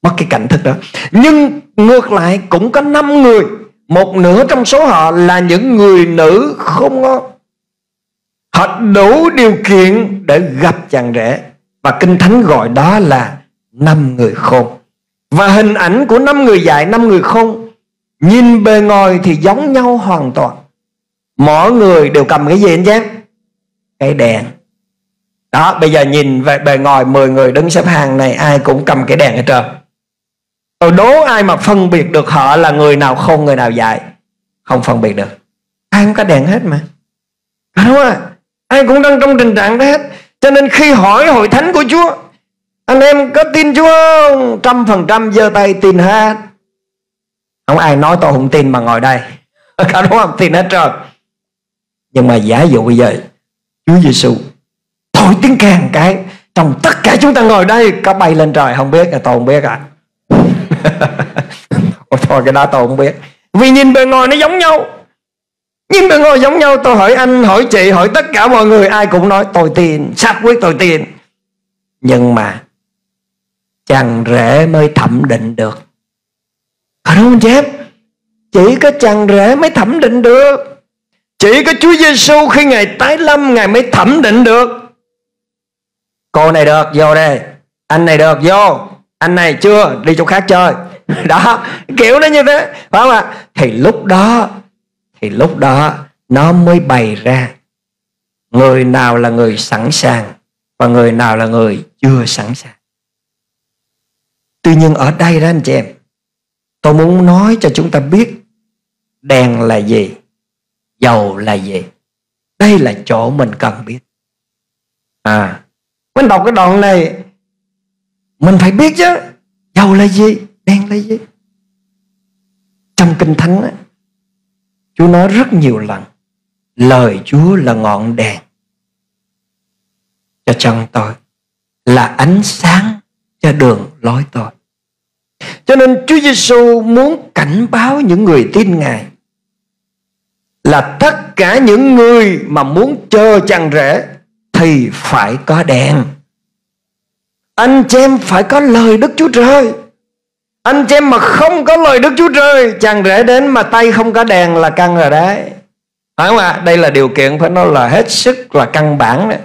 B: mất cái cảnh thức đó. Nhưng ngược lại cũng có năm người một nửa trong số họ là những người nữ không ngon. Họ đủ điều kiện để gặp chàng rể. Và kinh thánh gọi đó là năm người khôn. Và hình ảnh của năm người dạy, năm người khôn, nhìn bề ngoài thì giống nhau hoàn toàn. Mỗi người đều cầm cái gì anh chém cái đèn. Đó, bây giờ nhìn về bề ngoài 10 người đứng xếp hàng này, ai cũng cầm cái đèn hết trơn tôi đố ai mà phân biệt được họ là người nào khôn, người nào dại? Không phân biệt được. Ai cũng có đèn hết mà. Đúng không ạ? Ai cũng đang trong tình trạng đó hết. Cho nên khi hỏi hội thánh của chúa, anh em có tin chúa không? Trăm phần trăm giơ tay tin hết. Không ai nói tôi không tin mà ngồi đây. Có đúng không? Tin hết trơn. Nhưng mà giả dụ bây giờ Chúa Giêsu thổi tiếng càng cái, trong tất cả chúng ta ngồi đây, có bay lên trời, không biết là tôi không biết à thôi, cái đó tôi không biết. Vì nhìn bề ngoài nó giống nhau. Nhìn bề ngoài giống nhau, tôi hỏi anh, hỏi chị, hỏi tất cả mọi người, ai cũng nói, tôi tin, xác quyết tôi tin. Nhưng mà, chàng rể mới thẩm định được. Phải không chép chỉ có chàng rể mới thẩm định được. Chỉ có Chúa Giêsu khi Ngài tái lâm, Ngài mới thẩm định được. Cô này được, vô đây. Anh này được, vô. Anh này chưa đi chỗ khác chơi. Đó, kiểu nó như thế, Phải không ạ? Thì lúc đó, Thì lúc đó nó mới bày ra. Người nào là người sẵn sàng Và người nào là người chưa sẵn sàng. Tuy nhiên ở đây đó anh chị em, Tôi muốn nói cho chúng ta biết Đèn là gì, Dầu là gì. Đây là chỗ mình cần biết. À Mình đọc cái đoạn này mình phải biết chứ. Dầu là gì đen là gì. Trong Kinh Thánh á, Chúa nói rất nhiều lần Lời Chúa là ngọn đèn Cho chân tôi Là ánh sáng cho đường lối tôi. Cho nên Chúa Giêsu muốn cảnh báo những người tin Ngài là tất cả những người mà muốn chờ chàng rể thì phải có đèn. Anh chị em phải có lời Đức Chúa Trời. Anh chị em mà không có lời Đức Chúa Trời, chàng rể đến mà tay không có đèn là căng rồi đấy. Phải không ạ? Đây là điều kiện phải nói là hết sức là căn bản đấy.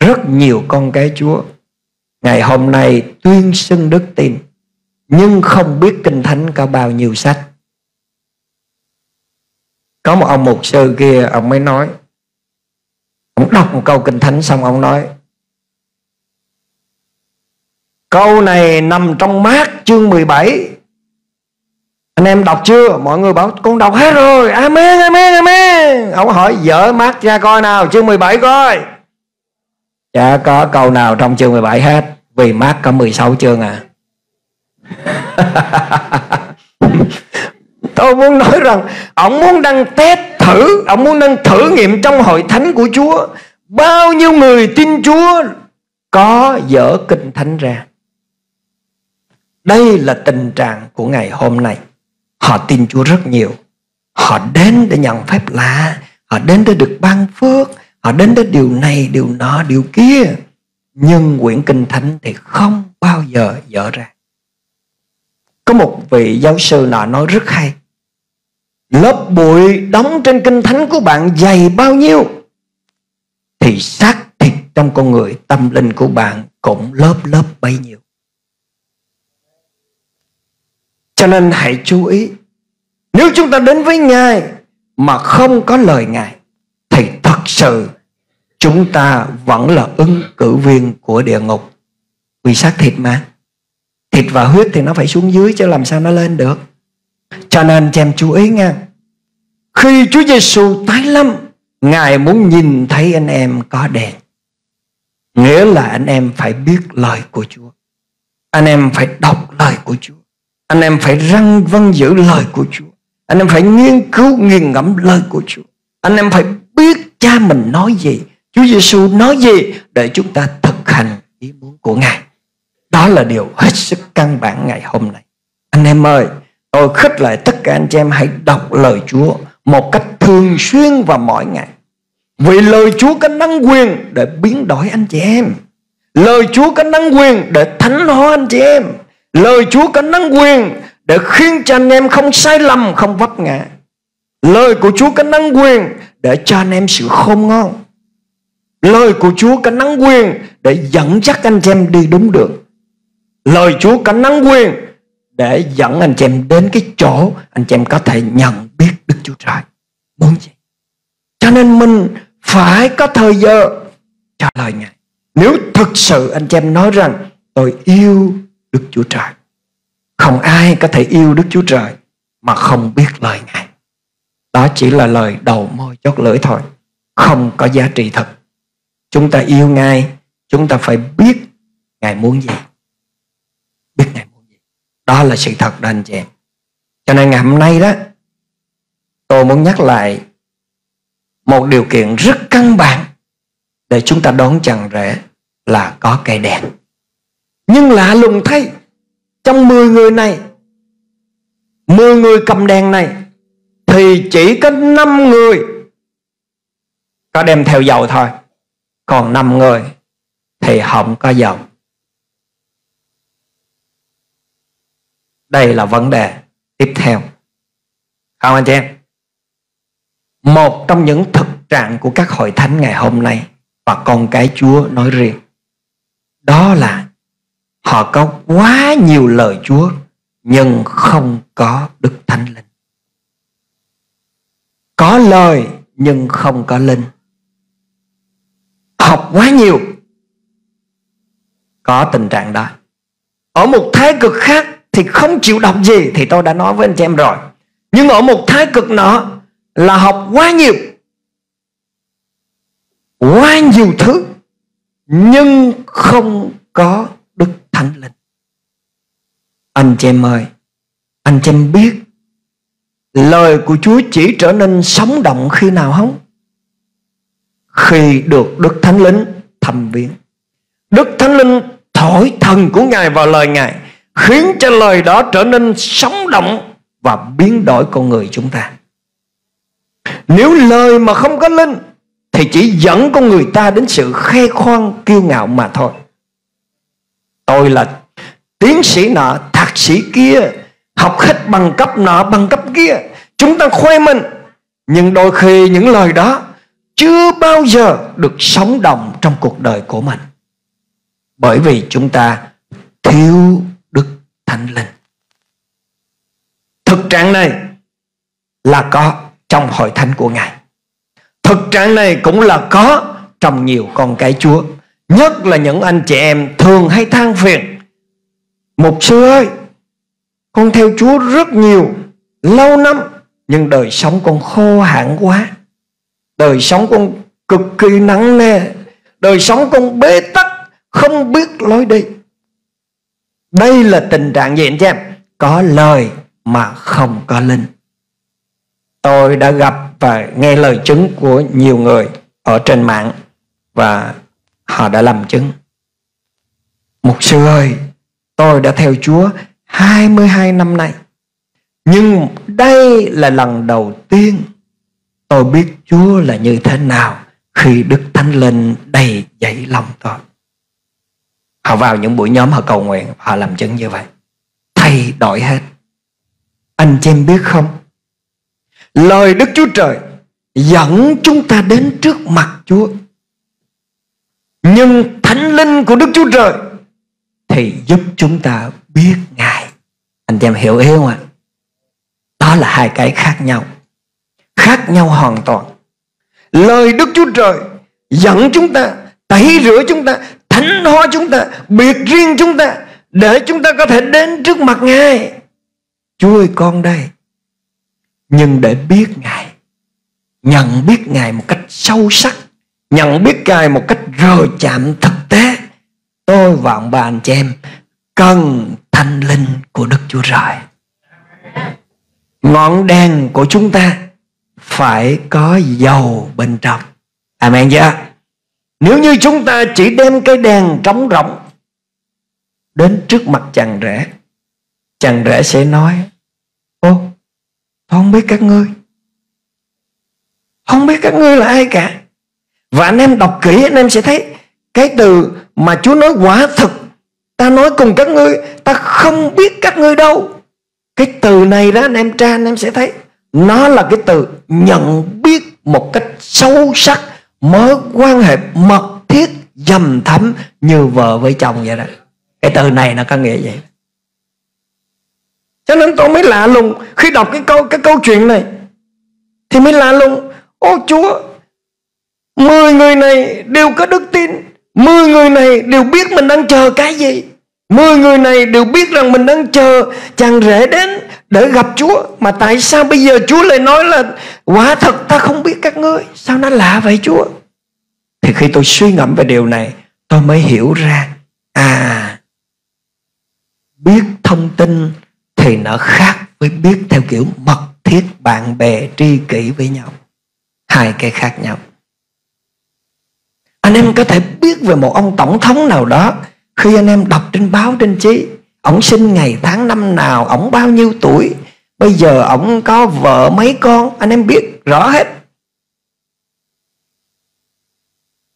B: Rất nhiều con cái Chúa ngày hôm nay tuyên xưng đức tin nhưng không biết kinh thánh có bao nhiêu sách có một ông mục sư kia ông mới nói ông đọc một câu kinh thánh xong ông nói câu này nằm trong mát chương 17 anh em đọc chưa? Mọi người bảo con đọc hết rồi. Amen amen amen. Ông hỏi, dở mát ra coi nào, chương 17 coi. Chả có câu nào trong chương 17 hết, Vì mát có 16 chương à. Tôi muốn nói rằng, Ông muốn đăng test thử, Ông muốn đăng thử nghiệm trong hội thánh của Chúa. Bao nhiêu người tin Chúa Có dở kinh thánh ra? Đây là tình trạng của ngày hôm nay. Họ tin Chúa rất nhiều. Họ đến để nhận phép lạ. Họ đến để được ban phước. Họ đến để điều này, điều nọ, điều kia. Nhưng quyển kinh thánh thì không bao giờ dở ra. Có một vị giáo sư nọ nói rất hay. Lớp bụi đóng trên kinh thánh của bạn dày bao nhiêu? Thì xác thịt trong con người tâm linh của bạn cũng lớp lớp bấy nhiêu. Cho nên hãy chú ý, Nếu chúng ta đến với Ngài Mà không có lời Ngài, Thì thật sự Chúng ta vẫn là ứng cử viên của địa ngục. Vì xác thịt mà. Thịt và huyết thì nó phải xuống dưới Chứ làm sao nó lên được. Cho nên cho em chú ý nha, Khi Chúa Giêsu tái lâm, Ngài muốn nhìn thấy anh em có đèn. Nghĩa là anh em phải biết lời của Chúa. Anh em phải đọc lời của Chúa. Anh em phải răng vâng giữ lời của Chúa Anh em phải nghiên cứu, nghiền ngẫm lời của Chúa Anh em phải biết cha mình nói gì, Chúa Giêsu nói gì Để chúng ta thực hành ý muốn của Ngài Đó là điều hết sức căn bản ngày hôm nay Anh em ơi, Tôi khích lại tất cả anh chị em hãy đọc lời Chúa một cách thường xuyên và mỗi ngày. Vì lời Chúa có năng quyền để biến đổi anh chị em. Lời Chúa có năng quyền để thánh hóa anh chị em. Lời Chúa có năng quyền để khiến cho anh em không sai lầm, không vấp ngã. Lời của Chúa có năng quyền để cho anh em sự khôn ngon. Lời của Chúa có năng quyền để dẫn dắt anh em đi đúng đường. Lời Chúa có năng quyền để dẫn anh em đến cái chỗ anh em có thể nhận biết Đức Chúa Trời muốn gì. Cho nên mình phải có thời giờ trả lời Ngài. Nếu thực sự anh em nói rằng tôi yêu Đức Chúa Trời. Không ai có thể yêu Đức Chúa Trời mà không biết lời Ngài. Đó chỉ là lời đầu môi chót lưỡi thôi. Không có giá trị thật. Chúng ta yêu Ngài, chúng ta phải biết Ngài muốn gì. Biết Ngài muốn gì, đó là sự thật đó anh chị em cho nên ngày hôm nay đó tôi muốn nhắc lại một điều kiện rất căn bản để chúng ta đón chẳng rễ là có cây đèn nhưng lạ lùng thay, trong 10 người này 10 người cầm đèn này, thì chỉ có 5 người có đem theo dầu thôi còn 5 người thì không có dầu Đây là vấn đề tiếp theo. Không anh chị em? Một trong những thực trạng của các hội thánh ngày hôm nay và con cái Chúa nói riêng, đó là họ có quá nhiều lời Chúa, nhưng không có Đức Thánh Linh. Có lời, nhưng không có linh. Học quá nhiều có tình trạng đó. Ở một thái cực khác thì không chịu đọc gì thì tôi đã nói với anh chị em rồi nhưng ở một thái cực nọ là học quá nhiều quá nhiều thứ, nhưng không có thánh linh. Anh chị em ơi, anh chị em biết lời của chúa chỉ trở nên sống động khi nào không? Khi được đức thánh linh thầm viếng. Đức thánh linh thổi thần của ngài vào lời ngài, khiến cho lời đó trở nên sống động và biến đổi con người chúng ta. Nếu lời mà không có linh, thì chỉ dẫn con người ta đến sự khoe khoang, kiêu ngạo mà thôi tôi là tiến sĩ nọ, thạc sĩ kia, học hết bằng cấp nọ, bằng cấp kia. Chúng ta khoe mình. Nhưng đôi khi những lời đó chưa bao giờ được sống động trong cuộc đời của mình. Bởi vì chúng ta thiếu đức thánh linh. Thực trạng này là có trong hội thánh của ngài. Thực trạng này cũng là có trong nhiều con cái chúa nhất là những anh chị em thường hay than phiền. Mục sư ơi, con theo chúa rất nhiều, lâu năm, nhưng đời sống con khô hạn quá. Đời sống con cực kỳ nặng nề. Đời sống con bế tắc, không biết lối đi. Đây là tình trạng gì anh chị em? Có lời mà không có linh. Tôi đã gặp và nghe lời chứng của nhiều người ở trên mạng và họ đã làm chứng Mục sư ơi tôi đã theo Chúa 22 năm nay nhưng đây là lần đầu tiên tôi biết Chúa là như thế nào khi Đức Thánh Linh đầy dẫy lòng tôi. Họ vào những buổi nhóm họ cầu nguyện, họ làm chứng như vậy. Thay đổi hết. Anh chị em biết không? Lời Đức Chúa Trời dẫn chúng ta đến trước mặt Chúa. Nhưng Thánh Linh của Đức Chúa Trời thì giúp chúng ta biết Ngài. Anh em hiểu ý không ạ? Đó là hai cái khác nhau. Khác nhau hoàn toàn. Lời Đức Chúa Trời dẫn chúng ta, tẩy rửa chúng ta, thánh hóa chúng ta, biệt riêng chúng ta để chúng ta có thể đến trước mặt Ngài. Chúa ơi con đây. Nhưng để biết Ngài, nhận biết Ngài một cách sâu sắc, nhận biết Ngài một cách rờ chạm thực tế, tôi và ông bà anh chị em cần thanh linh của Đức Chúa Trời. Ngọn đèn của chúng ta phải có dầu bên trong. Amen chưa? Nếu như chúng ta chỉ đem cái đèn trống rỗng đến trước mặt chàng rể, chàng rể sẽ nói, ô, không biết các ngươi. Không biết các ngươi là ai cả. Và anh em đọc kỹ, anh em sẽ thấy cái từ mà Chúa nói quả thực, ta nói cùng các ngươi, ta không biết các ngươi đâu. Cái từ này đó, anh em tra, anh em sẽ thấy, nó là cái từ nhận biết một cách sâu sắc, mối quan hệ mật thiết, dầm thấm như vợ với chồng vậy đó. Cái từ này nó có nghĩa vậy cho nên tôi mới lạ lùng khi đọc cái câu cái câu chuyện này. Thì mới lạ lùng, ô chúa mười người này đều có đức tin mười người này đều biết mình đang chờ cái gì Mười người này đều biết rằng mình đang chờ chàng rể đến để gặp Chúa. Mà tại sao bây giờ Chúa lại nói là, quả thật ta không biết các ngươi. Sao nó lạ vậy Chúa? Thì khi tôi suy ngẫm về điều này, tôi mới hiểu ra. À biết thông tin thì nó khác với biết theo kiểu mật thiết bạn bè tri kỷ với nhau. Hai cái khác nhau. Anh em có thể biết về một ông tổng thống nào đó. Khi anh em đọc trên báo trên chí Ông sinh ngày tháng năm nào Ông bao nhiêu tuổi. Bây giờ ông có vợ mấy con Anh em biết rõ hết.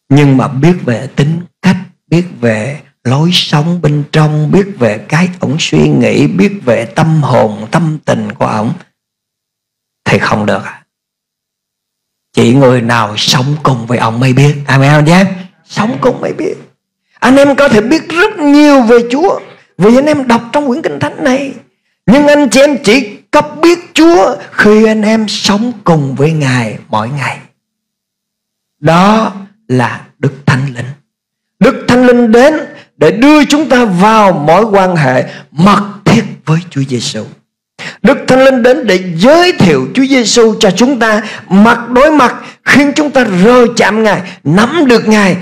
B: Nhưng mà biết về tính cách Biết về lối sống bên trong Biết về cái ông suy nghĩ Biết về tâm hồn, tâm tình của ông Thì không được à? Chỉ người nào sống cùng với ông mới biết. Amen không nhé? Sống cùng mới biết. Anh em có thể biết rất nhiều về Chúa Vì anh em đọc trong quyển kinh thánh này. Nhưng anh chị em chỉ cấp biết Chúa Khi anh em sống cùng với Ngài mỗi ngày. Đó là Đức Thánh Linh. Đức Thánh Linh đến để đưa chúng ta vào mối quan hệ mật thiết với Chúa Giêsu. Đức Thánh Linh đến để giới thiệu Chúa Giêsu cho chúng ta mặt đối mặt khiến chúng ta rơ chạm Ngài, nắm được Ngài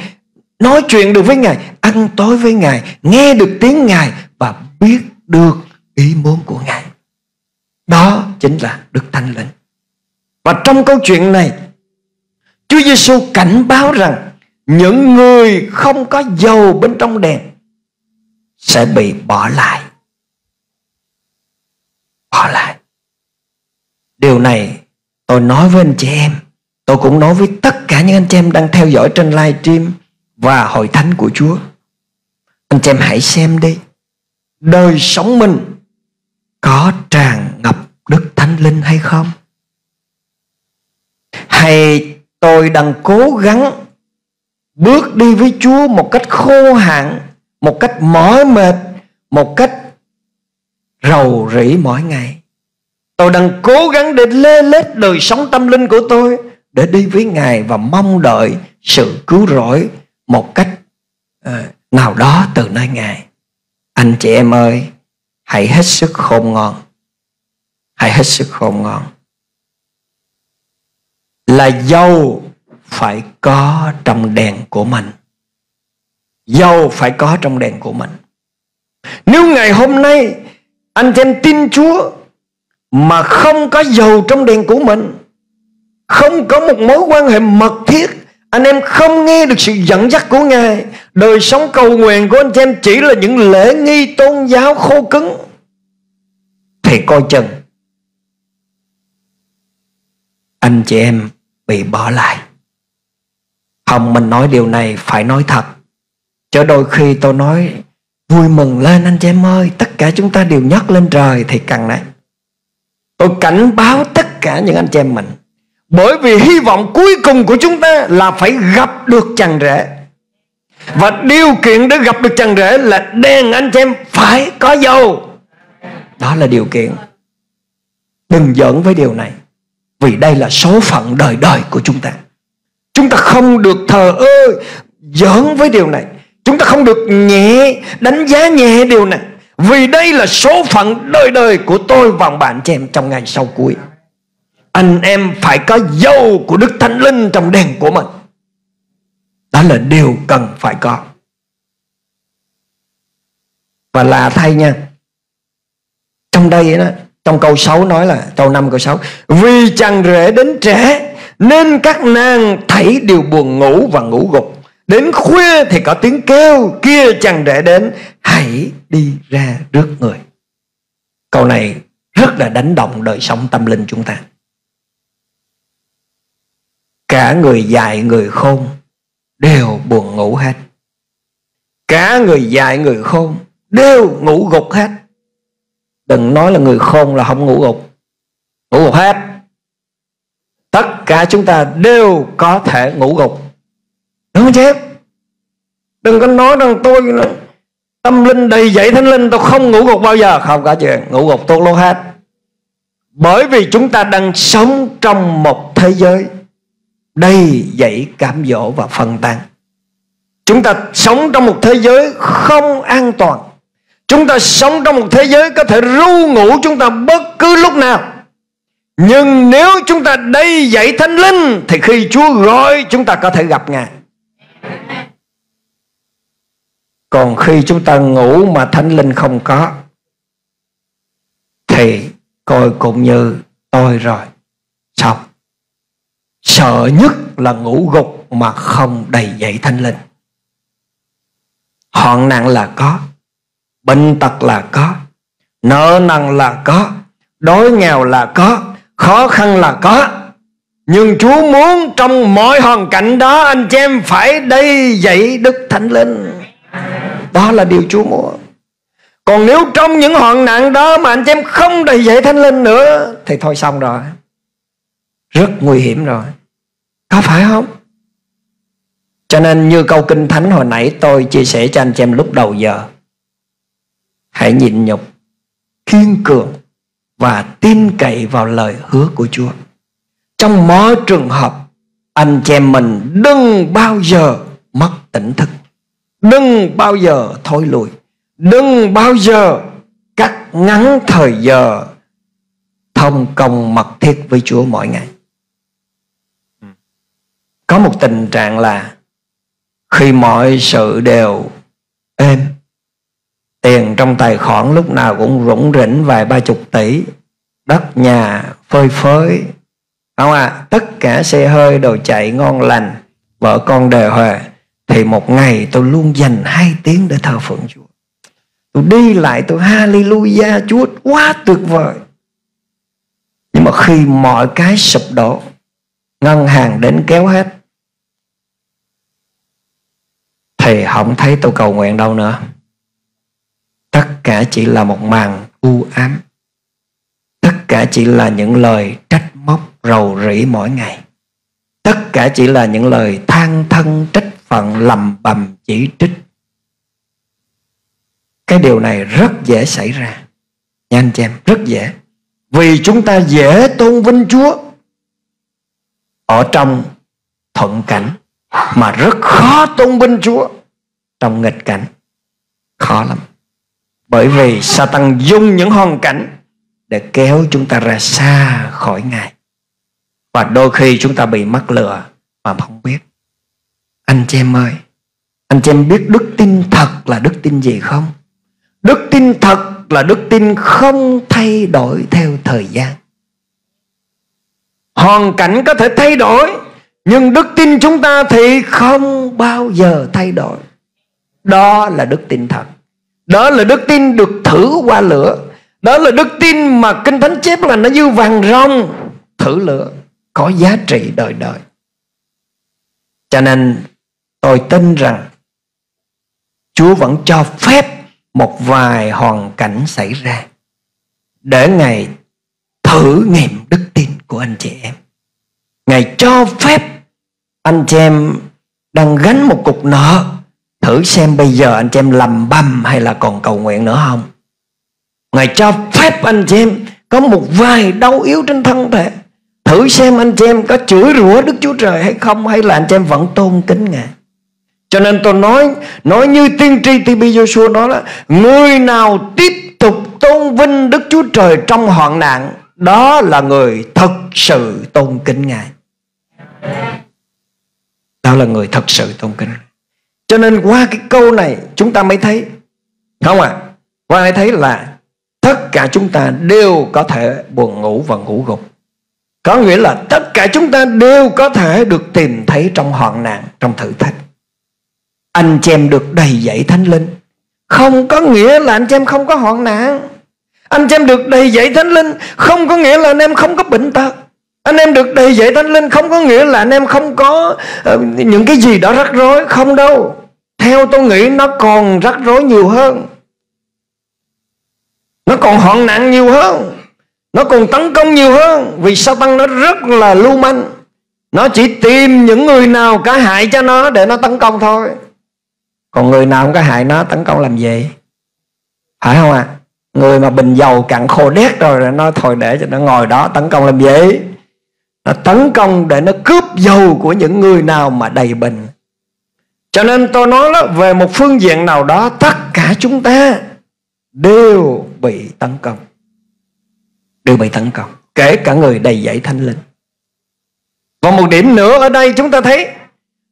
B: nói chuyện được với Ngài, ăn tối với Ngài, nghe được tiếng Ngài và biết được ý muốn của Ngài. Đó chính là Đức Thánh Linh. Và trong câu chuyện này, Chúa Giêsu cảnh báo rằng những người không có dầu bên trong đèn sẽ bị bỏ lại. Bỏ lại. Điều này tôi nói với anh chị em, tôi cũng nói với tất cả những anh chị em đang theo dõi trên live stream và hội thánh của Chúa. Anh chị em hãy xem đi. Đời sống mình có tràn ngập Đức Thánh Linh hay không? Hay tôi đang cố gắng bước đi với Chúa một cách khô hạn, một cách mỏi mệt, một cách rầu rĩ mỗi ngày. Tôi đang cố gắng để lê lết đời sống tâm linh của tôi để đi với Ngài và mong đợi sự cứu rỗi một cách ờ, nào đó từ nơi Ngài. Anh chị em ơi, hãy hết sức khôn ngoan. Hãy hết sức khôn ngoan. Là dâu phải có trong đèn của mình. dâu phải có trong đèn của mình Nếu ngày hôm nay anh chị em tin Chúa Mà không có dầu trong đèn của mình, Không có một mối quan hệ mật thiết, Anh em không nghe được sự dẫn dắt của Ngài. Đời sống cầu nguyện của anh chị em Chỉ là những lễ nghi tôn giáo khô cứng. Thì coi chừng, Anh chị em bị bỏ lại. Hồng mình nói điều này phải nói thật. Chứ đôi khi tôi nói Vui mừng lên anh chị em ơi, Tất cả chúng ta đều nhắc lên trời Thì cần này Tôi cảnh báo tất cả những anh chị em mình, Bởi vì hy vọng cuối cùng của chúng ta Là phải gặp được chàng rể. Và điều kiện để gặp được chàng rể Là đèn anh chị em phải có dầu. Đó là điều kiện. Đừng giỡn với điều này, Vì đây là số phận đời đời của chúng ta. Chúng ta không được thờ ơ, Giỡn với điều này. Chúng ta không được nhẹ, Đánh giá nhẹ điều này. Vì đây là số phận đời đời của tôi và bạn chị em trong ngày sau cuối. Anh em phải có dâu của Đức Thánh Linh trong đèn của mình. Đó là điều cần phải có. Và là thay nha. Trong đây đó Trong câu 6 nói là, Câu 5 câu 6 Vì chàng rể đến trẻ nên các nàng thấy đều buồn ngủ và ngủ gục. Đến khuya thì có tiếng kêu, Kia chàng rể đến. Hãy đi ra rước người. Câu này rất là đánh động đời sống tâm linh chúng ta. Cả người dài người khôn Đều buồn ngủ hết. Cả người dài người khôn Đều ngủ gục hết. Đừng nói là người khôn là không ngủ gục. Ngủ gục hết. Tất cả chúng ta đều có thể ngủ gục đúng không chứ đừng có nói rằng tôi tâm linh đầy dậy thánh linh, tôi không ngủ gục bao giờ. Không cả chuyện. Ngủ gục tốt luôn hết. Bởi vì chúng ta đang sống trong một thế giới đầy dậy cám dỗ và phân tan chúng ta sống trong một thế giới không an toàn. Chúng ta sống trong một thế giới có thể ru ngủ chúng ta bất cứ lúc nào. Nhưng nếu chúng ta đầy dạy thánh linh, Thì khi Chúa gọi, chúng ta có thể gặp Ngài. Còn khi chúng ta ngủ mà thánh linh không có, Thì coi cũng như tôi rồi. Xong. Sợ nhất là ngủ gục mà không đầy dậy thánh linh. Hoạn nặng là có, Bệnh tật là có, Nợ nần là có, Đói nghèo là có, khó khăn là có. Nhưng Chúa muốn trong mọi hoàn cảnh đó anh chị em phải đi dậy Đức Thánh Linh. Đó là điều Chúa muốn. Còn nếu trong những hoạn nạn đó mà anh chị em không đầy dạy Thánh Linh nữa thì thôi xong rồi. Rất nguy hiểm rồi. Có phải không? Cho nên như câu Kinh Thánh hồi nãy tôi chia sẻ cho anh chị em lúc đầu giờ. Hãy nhịn nhục, kiên cường và tin cậy vào lời hứa của Chúa. Trong mọi trường hợp, anh chị em mình đừng bao giờ mất tỉnh thức. Đừng bao giờ thối lùi. Đừng bao giờ cắt ngắn thời giờ thông công mật thiết với Chúa mỗi ngày. Có một tình trạng là khi mọi sự đều êm, tiền trong tài khoản lúc nào cũng rủng rỉnh vài ba chục tỷ, đất nhà phơi phới không à tất cả xe hơi, đồ chạy ngon lành, vợ con đề hòa thì một ngày tôi luôn dành hai tiếng để thờ phượng Chúa. Tôi đi lại, tôi hallelujah, Chúa, quá tuyệt vời. Nhưng mà khi mọi cái sụp đổ, ngân hàng đến kéo hết, thì không thấy tôi cầu nguyện đâu nữa. Tất cả chỉ là một màn u ám. Tất cả chỉ là những lời trách móc rầu rĩ mỗi ngày. Tất cả chỉ là những lời than thân trách phận lầm bầm chỉ trích. Cái điều này rất dễ xảy ra. Nha anh chị em, rất dễ. Vì chúng ta dễ tôn vinh chúa ở trong thuận cảnh mà rất khó tôn vinh chúa trong nghịch cảnh. Khó lắm. Bởi vì Satan dùng những hoàn cảnh để kéo chúng ta ra xa khỏi Ngài. Và đôi khi chúng ta bị mắc lừa mà không biết. Anh chị em ơi, anh chị em biết đức tin thật là đức tin gì không? Đức tin thật là đức tin không thay đổi theo thời gian. Hoàn cảnh có thể thay đổi nhưng đức tin chúng ta thì không bao giờ thay đổi. Đó là đức tin thật. Đó là đức tin được thử qua lửa. Đó là đức tin mà kinh thánh chép là nó như vàng rong thử lửa có giá trị đời đời. Cho nên tôi tin rằng chúa vẫn cho phép một vài hoàn cảnh xảy ra để ngài thử nghiệm đức tin của anh chị em. Ngài cho phép anh chị em đang gánh một cục nợ thử xem bây giờ anh chị em lầm bầm hay là còn cầu nguyện nữa không. Ngài cho phép anh chị em có một vài đau yếu trên thân thể thử xem anh chị em có chửi rủa đức chúa trời hay không hay là anh chị em vẫn tôn kính ngài cho nên tôi nói nói như tiên tri TB Joshua nói là người nào tiếp tục tôn vinh Đức Chúa Trời trong hoạn nạn đó là người thật sự tôn kính Ngài. Đó là người thật sự tôn kính. Cho nên qua cái câu này chúng ta mới thấy không ạ? À? Qua mới thấy là tất cả chúng ta đều có thể buồn ngủ và ngủ gục. Có nghĩa là tất cả chúng ta đều có thể được tìm thấy trong hoạn nạn, trong thử thách anh chị em được đầy dẫy thánh linh. Không có nghĩa là anh chị em không có hoạn nạn. Anh chị em được đầy dẫy thánh linh không có nghĩa là anh em không có bệnh tật. Anh em được đầy dẫy thánh linh không có nghĩa là anh em không có uh, những cái gì đó rắc rối. Không đâu. Theo tôi nghĩ nó còn rắc rối nhiều hơn. Nó còn hoạn nạn nhiều hơn. Nó còn tấn công nhiều hơn. Vì sao tăng nó rất là lưu manh? Nó chỉ tìm những người nào cả hại cho nó để nó tấn công thôi còn người nào không có hại nó tấn công làm gì? Phải không ạ? À? người mà bình dầu cặn khô đét rồi nó thôi để cho nó ngồi đó tấn công làm gì? Nó tấn công để nó cướp dầu của những người nào mà đầy bình. Cho nên tôi nói đó, về một phương diện nào đó tất cả chúng ta đều bị tấn công. Đều bị tấn công kể cả người đầy dẫy thanh linh. Và một điểm nữa ở đây chúng ta thấy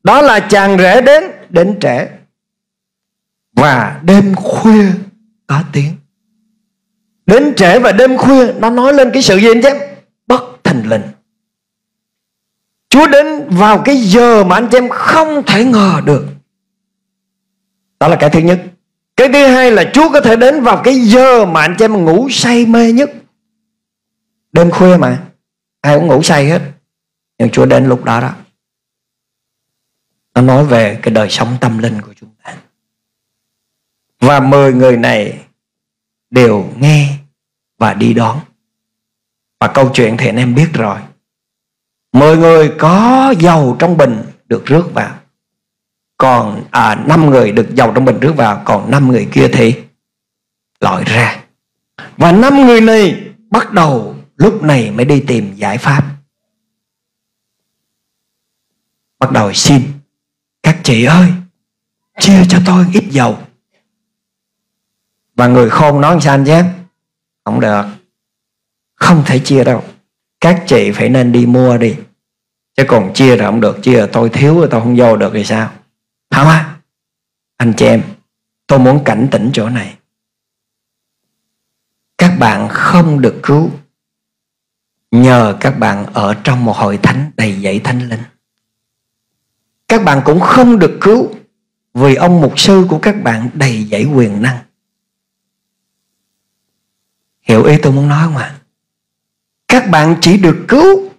B: đó là chàng rể đến đến trẻ và đêm khuya có tiếng. Đến trễ và đêm khuya, nó nói lên cái sự gì anh em bất thành linh Chúa đến vào cái giờ mà anh chị em không thể ngờ được. Đó là cái thứ nhất. Cái thứ hai là Chúa có thể đến vào cái giờ mà anh chị em ngủ say mê nhất. Đêm khuya mà, Ai cũng ngủ say hết. Nhưng Chúa đến lúc đó đó. Nó nói về cái đời sống tâm linh của chúng và mời người này đều nghe và đi đón. Và câu chuyện thì anh em biết rồi. Mười người có dầu trong bình được rước vào. Còn à, 5 người được dầu trong bình rước vào. Còn năm người kia thì lội ra. Và năm người này bắt đầu lúc này mới đi tìm giải pháp. Bắt đầu xin các chị ơi chia cho tôi ít dầu và người khôn nói sao anh chứ không được. Không thể chia đâu. Các chị phải nên đi mua đi. Chứ còn chia là không được. Chia là tôi thiếu rồi tôi không vô được thì sao? Không? Á anh chị em, tôi muốn cảnh tỉnh chỗ này. Các bạn không được cứu. Nhờ các bạn ở trong một hội thánh đầy dẫy thánh linh. Các bạn cũng không được cứu vì ông mục sư của các bạn đầy dẫy quyền năng. Hiểu ý tôi muốn nói không ạ? Các bạn chỉ được cứu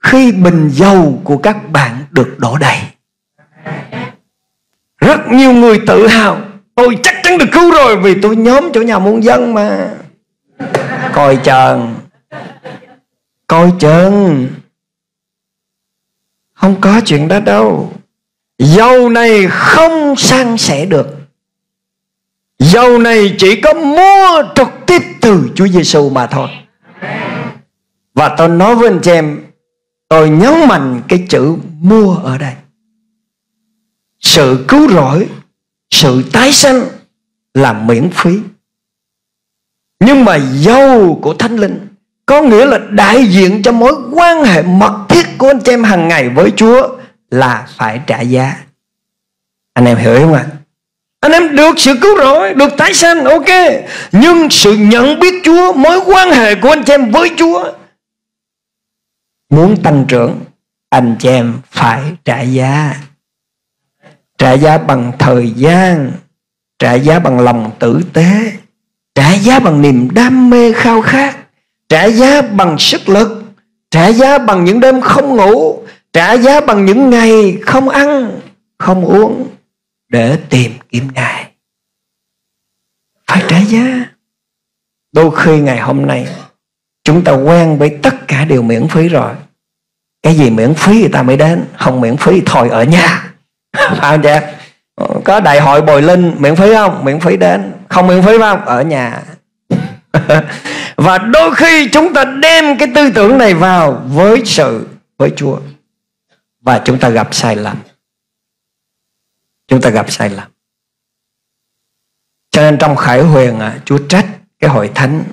B: khi bình dầu của các bạn được đổ đầy. Rất nhiều người tự hào, Tôi chắc chắn được cứu rồi Vì tôi nhóm chỗ nhà muôn dân mà Coi chừng Coi chừng Không có chuyện đó đâu Dầu này không sang sẻ được Dầu này chỉ có mua trục tiếp từ Chúa Giêsu mà thôi. Và tôi nói với anh chị em, tôi nhấn mạnh cái chữ mua ở đây. Sự cứu rỗi, sự tái sanh là miễn phí. Nhưng mà dâu của Thánh Linh có nghĩa là đại diện cho mối quan hệ mật thiết của anh chị em hàng ngày với Chúa là phải trả giá. anh em hiểu không ạ anh em, được sự cứu rỗi, được tái sanh, ok. Nhưng sự nhận biết chúa, mối quan hệ của anh chị em với chúa, muốn tăng trưởng, anh chị em phải trả giá. Trả giá bằng thời gian, trả giá bằng lòng tử tế, trả giá bằng niềm đam mê khao khát, trả giá bằng sức lực, trả giá bằng những đêm không ngủ, trả giá bằng những ngày không ăn, không uống để tìm kiếm ngài. Phải trả giá. Đôi khi ngày hôm nay, chúng ta quen với tất cả đều miễn phí rồi. Cái gì miễn phí người ta mới đến, không miễn phí thôi ở nhà. Phải không có đại hội bồi linh, miễn phí không? Miễn phí đến. Không miễn phí không? Ở nhà. Và đôi khi chúng ta đem cái tư tưởng này vào với sự, với chúa. Và chúng ta gặp sai lầm chúng ta gặp sai lầm. Cho nên trong khải huyền à, chúa trách cái hội thánh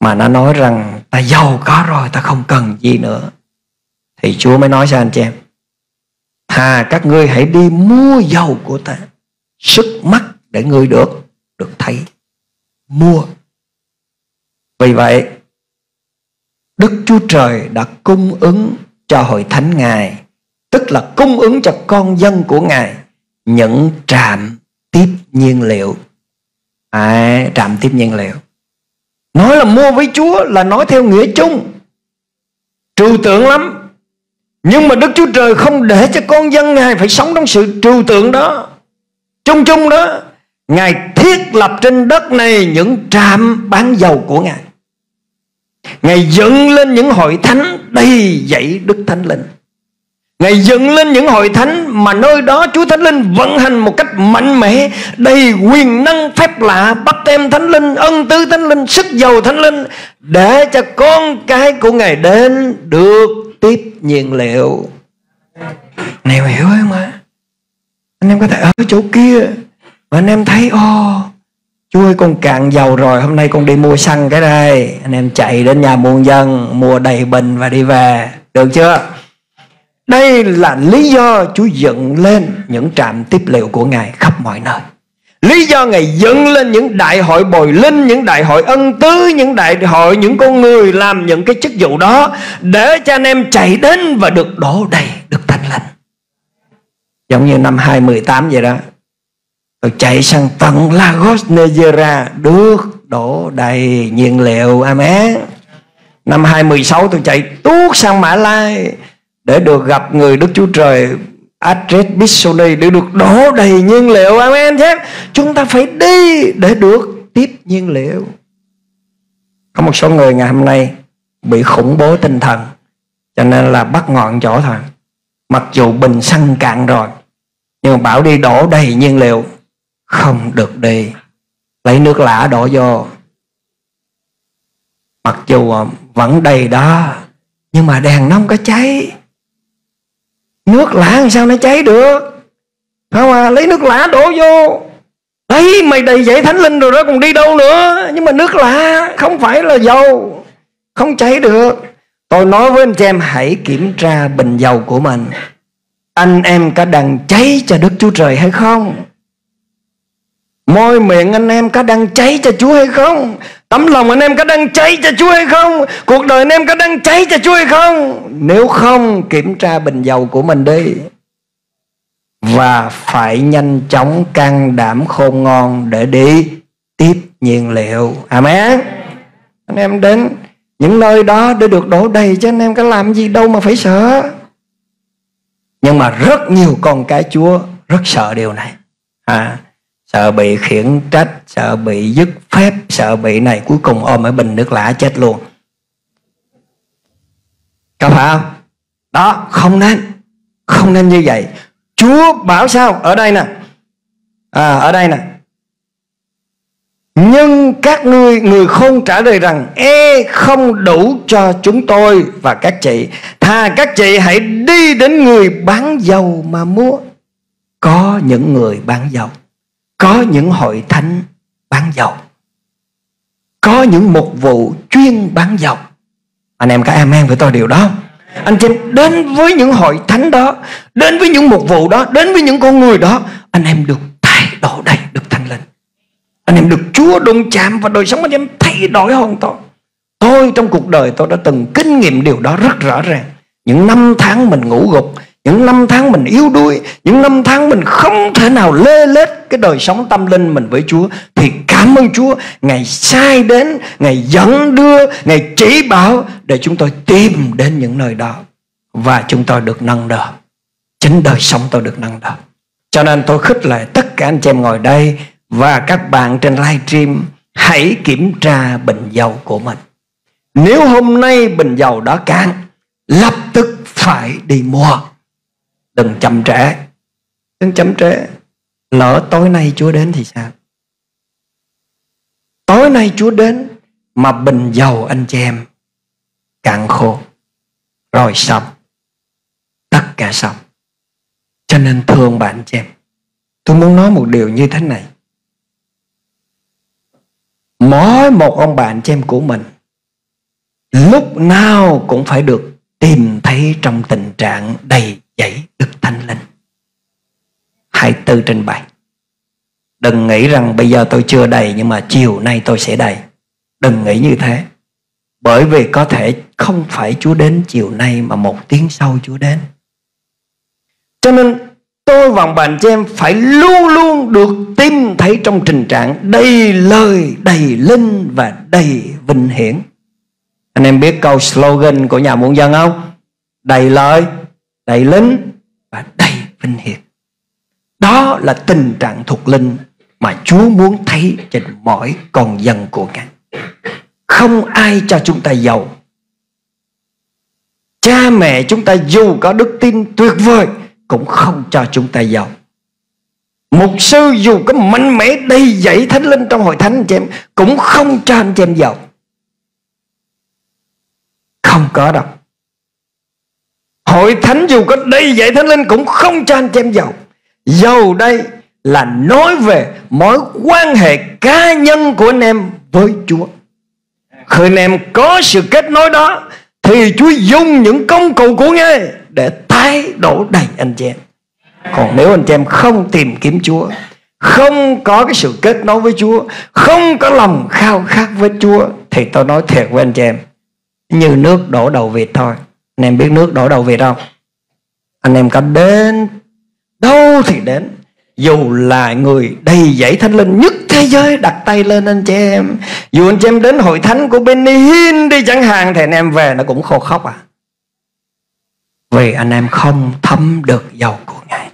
B: mà nó nói rằng ta giàu có rồi, ta không cần gì nữa. Thì chúa mới nói cho anh chị em, thà các ngươi hãy đi mua dầu của ta, sức mắt để ngươi được được thấy, mua. Vì vậy, đức chúa trời đã cung ứng cho hội thánh ngài tức là cung ứng cho con dân của ngài những trạm tiếp nhiên liệu à, trạm tiếp nhiên liệu nói là mua với chúa là nói theo nghĩa chung trừu tượng lắm nhưng mà Đức Chúa Trời không để cho con dân Ngài phải sống trong sự trừu tượng đó. Chung chung đó, Ngài thiết lập trên đất này những trạm bán dầu của Ngài. Ngài dựng lên những hội thánh đầy dạy Đức Thánh Linh. Ngài dựng lên những hội thánh mà nơi đó Chúa Thánh Linh vận hành một cách mạnh mẽ, đầy quyền năng phép lạ, bắt tem Thánh Linh, ân tứ Thánh Linh, sức giàu Thánh Linh để cho con cái của Ngài đến được tiếp nhiên liệu. Này hiểu không ạ? Anh em có thể ở chỗ kia mà anh em thấy ô chú ơi con cạn dầu rồi hôm nay con đi mua xăng cái đây. Anh em chạy đến nhà muôn dân mua đầy bình và đi về. Được chưa? Đây là lý do Chúa dựng lên những trạm tiếp liệu của Ngài khắp mọi nơi. Lý do Ngài dựng lên những đại hội bồi linh Những đại hội ân tứ Những đại hội những con người làm những cái chức vụ đó Để cho anh em chạy đến và được đổ đầy Được thanh lành. Giống như năm 2018 vậy đó Tôi chạy sang tận Lagos, Nigeria Được đổ đầy nhiên liệu Amen. Năm 2016 tôi chạy tuốt sang Mã Lai để được gặp người Đức Chúa Trời Adret Bissoni để được đổ đầy nhiên liệu. Amen chứ Chúng ta phải đi để được tiếp nhiên liệu. Có một số người ngày hôm nay Bị khủng bố tinh thần, Cho nên là bắt ngọn chỗ thôi. Mặc dù bình xăng cạn rồi, Nhưng mà bảo đi đổ đầy nhiên liệu, Không được đi. Lấy nước lã đổ vô. Mặc dù ờ, vẫn đầy đó, Nhưng mà đèn nó không có cháy. Nước lã làm sao nó cháy được? Không à? Lấy nước lã đổ vô. Đấy mày đầy dạy thánh linh rồi đó, còn đi đâu nữa? Nhưng mà nước lã không phải là dầu, Không cháy được. Tôi nói với anh chị em, hãy kiểm tra bình dầu của mình. Anh em có đang cháy cho Đức Chúa Trời hay không? Môi miệng anh em có đang cháy cho Chúa hay không? Tấm lòng anh em có đang cháy cho Chúa hay không? Cuộc đời anh em có đang cháy cho Chúa hay không? Nếu không kiểm tra bình dầu của mình đi. Và phải nhanh chóng can đảm khôn ngon Để đi tiếp nhiên liệu. Amen. Anh em đến những nơi đó để được đổ đầy Chứ anh em có làm gì đâu mà phải sợ. Nhưng mà rất nhiều con cái Chúa Rất sợ điều này. À, sợ bị khiển trách, sợ bị dứt phép, sợ bị này cuối cùng ôm ở bình nước lã chết luôn. Có phải không? Đó, không nên. Không nên như vậy. Chúa bảo sao? Ở đây nè. À ở đây nè. Nhưng các ngươi, người không trả lời rằng e không đủ cho chúng tôi và các chị. Thà các chị hãy đi đến người bán dầu mà mua. Có những người bán dầu có những hội thánh bán dầu. Có những mục vụ chuyên bán dầu. Anh em có amen với tôi điều đó. Anh chị em đến với những hội thánh đó, đến với những mục vụ đó, đến với những con người đó, anh em được thay đổi đầy được thanh linh anh em được Chúa đụng chạm và đời sống anh em thay đổi hoàn toàn. Tôi trong cuộc đời tôi đã từng kinh nghiệm điều đó rất rõ ràng. Những năm tháng mình ngủ gục những năm tháng mình yếu đuối, những năm tháng mình không thể nào lê lết cái đời sống tâm linh mình với Chúa, thì cảm ơn Chúa ngày sai đến ngày dẫn đưa ngày chỉ bảo để chúng tôi tìm đến những nơi đó và chúng tôi được nâng đỡ. Chính đời sống tôi được nâng đỡ. Cho nên tôi khích lệ tất cả anh chị em ngồi đây và các bạn trên live stream hãy kiểm tra bình dầu của mình. Nếu hôm nay bình dầu đó cạn, lập tức phải đi mua đừng chậm trễ. Đừng chậm trễ. Lỡ tối nay chúa đến thì sao? Tối nay chúa đến mà bình dầu anh chị em cạn khô rồi xong. Tất cả xong. Cho nên thương bạn chị em. Tôi muốn nói một điều như thế này. Mỗi một ông bạn chị em của mình lúc nào cũng phải được tìm thấy trong tình trạng đầy dẫy thanh linh. Hãy tự trình bày. Đừng nghĩ rằng bây giờ tôi chưa đầy, nhưng mà chiều nay tôi sẽ đầy. Đừng nghĩ như thế. Bởi vì có thể không phải chúa đến chiều nay, mà một tiếng sau chúa đến. Cho nên, tôi và bạn chị em phải luôn luôn được tìm thấy trong tình trạng đầy lời, đầy linh và đầy vinh hiển. Anh em biết câu slogan của nhà muôn dân không? Đầy lời, đầy linh đầy vinh hiển đó là tình trạng thuộc linh mà Chúa muốn thấy trên mỗi con dân của Ngài. Không ai cho chúng ta giàu. Cha mẹ chúng ta dù có đức tin tuyệt vời cũng không cho chúng ta giàu. Mục sư dù có mạnh mẽ đầy dẫy thánh linh trong hội thánh anh chị em, cũng không cho anh chị em giàu. Không có đâu. Hội thánh dù có đầy dạy thánh linh cũng không cho anh chị em giàu. Giàu đây là nói về mối quan hệ cá nhân của anh em với Chúa. Khi anh em có sự kết nối đó thì Chúa dùng những công cụ của Ngài để tái đổ đầy anh chị em. Còn nếu anh chị em không tìm kiếm Chúa, không có cái sự kết nối với Chúa, không có lòng khao khát với Chúa thì tôi nói thiệt với anh chị em, như nước đổ đầu vịt thôi. Anh em biết nước đổ đầu Việt không? Anh em có đến, đâu thì đến. Dù là người đầy dẫy thánh linh nhất thế giới, đặt tay lên anh chị em. Dù anh chị em đến hội thánh của Benny Hinn đi chẳng hạn, thì anh em về nó cũng khô khóc à. Vì anh em không thấm được dầu của ngài.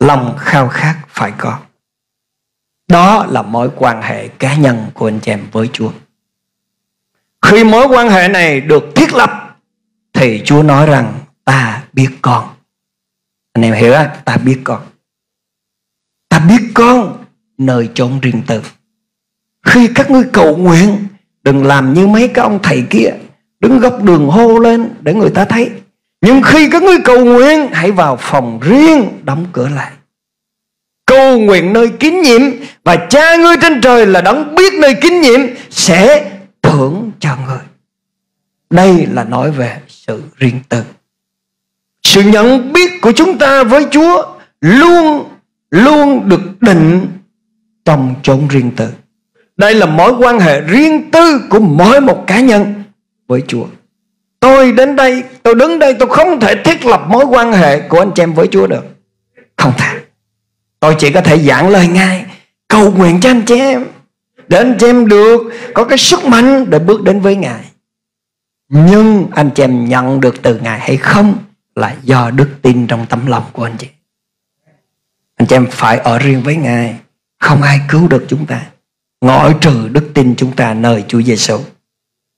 B: Lòng khao khát phải có. Đó là mối quan hệ cá nhân của anh chị em với Chúa. Khi mối quan hệ này được thiết lập thì Chúa nói rằng, ta biết con. Anh em hiểu á, ta biết con. Ta biết con, nơi chốn riêng tư. Khi các ngươi cầu nguyện, đừng làm như mấy cái ông thầy kia, đứng góc đường hô lên để người ta thấy. Nhưng khi các ngươi cầu nguyện, hãy vào phòng riêng đóng cửa lại. Cầu nguyện nơi kín nhiệm và cha ngươi trên trời là đấng biết nơi kín nhiệm sẽ thưởng cho người đây là nói về sự riêng tư. Sự nhận biết của chúng ta với chúa luôn luôn được định trong chốn riêng tư. Đây là mối quan hệ riêng tư của mỗi một cá nhân với chúa. Tôi đến đây, tôi đứng đây, tôi không thể thiết lập mối quan hệ của anh chị em với chúa được. Không thể. Tôi chỉ có thể giảng lời ngay cầu nguyện cho anh chị em, để anh chị em được có cái sức mạnh để bước đến với ngài nhưng anh chị em nhận được từ Ngài hay không là do đức tin trong tấm lòng của anh chị. Anh chị em phải ở riêng với Ngài. Không ai cứu được chúng ta. Ngoại trừ đức tin chúng ta nơi Chúa Giêsu.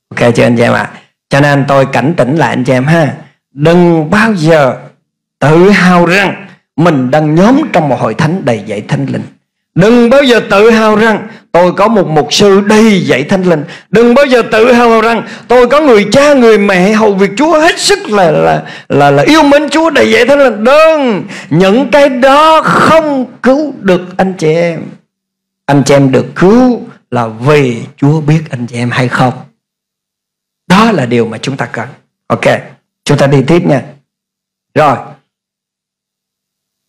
B: Ok chưa anh chị em ạ? À? Cho nên tôi cảnh tỉnh lại anh chị em ha. Đừng bao giờ tự hào rằng mình đang nhóm trong một hội thánh đầy dạy thánh linh. Đừng bao giờ tự hào rằng tôi có một mục sư đi dạy thánh linh. Đừng bao giờ tự hào rằng tôi có người cha, người mẹ hầu việc Chúa hết sức là là là, là yêu mến Chúa để dạy thánh linh. Đừng, những cái đó không cứu được anh chị em. Anh chị em được cứu là vì Chúa biết anh chị em hay không. Đó là điều mà chúng ta cần. Ok. chúng ta đi tiếp nha rồi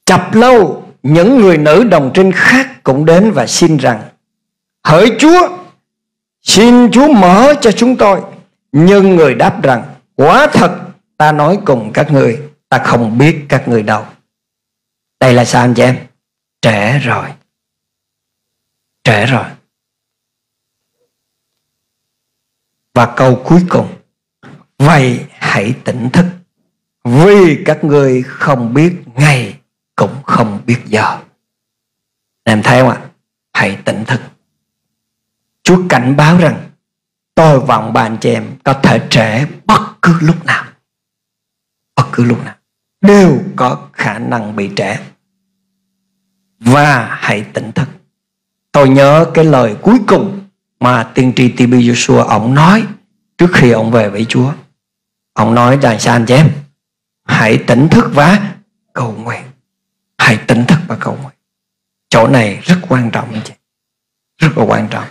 B: chập lâu những người nữ đồng trinh khác cũng đến và xin rằng hỡi chúa, xin chúa mở cho chúng tôi. Nhưng người đáp rằng quả thật, ta nói cùng các người ta không biết các người đâu. Đây là sao anh chị em? Trễ rồi. Trễ rồi. Và câu cuối cùng, vậy hãy tỉnh thức, vì các ngươi không biết ngày cũng không biết giờ. Em thấy không ạ? Hãy tỉnh thức chúa cảnh báo rằng tôi và ông bà anh chị em có thể trễ bất cứ lúc nào. Bất cứ lúc nào. Đều có khả năng bị trễ. Và hãy tỉnh thức. Tôi nhớ cái lời cuối cùng mà tiên tri TB Joshua ông nói trước khi ông về với Chúa. Ông nói rằng sao anh chị em, hãy tỉnh thức và cầu nguyện. Hãy tỉnh thức và cầu nguyện. Chỗ này rất quan trọng, anh chị. Rất là quan trọng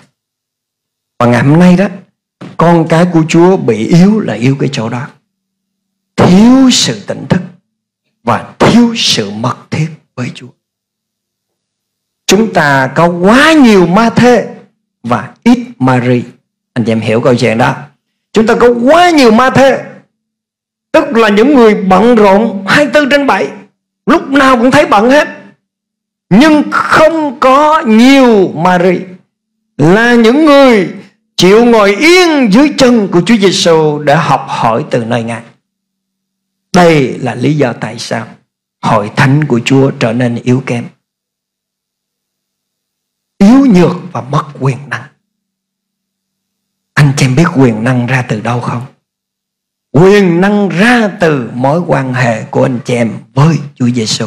B: và ngày hôm nay đó, con cái của Chúa bị yếu là yếu cái chỗ đó. Thiếu sự tỉnh thức và thiếu sự mật thiết với Chúa. Chúng ta có quá nhiều ma thê và ít Mary anh chị em hiểu câu chuyện đó. Chúng ta có quá nhiều ma thê, tức là những người bận rộn 24 trên 7 lúc nào cũng thấy bận hết. Nhưng không có nhiều Mary là những người chịu ngồi yên dưới chân của Chúa Giêsu để học hỏi từ nơi Ngài. Đây là lý do tại sao hội thánh của Chúa trở nên yếu kém. Yếu nhược và mất quyền năng. Anh chị em biết quyền năng ra từ đâu không? Quyền năng ra từ mối quan hệ của anh chị em với Chúa Giêsu.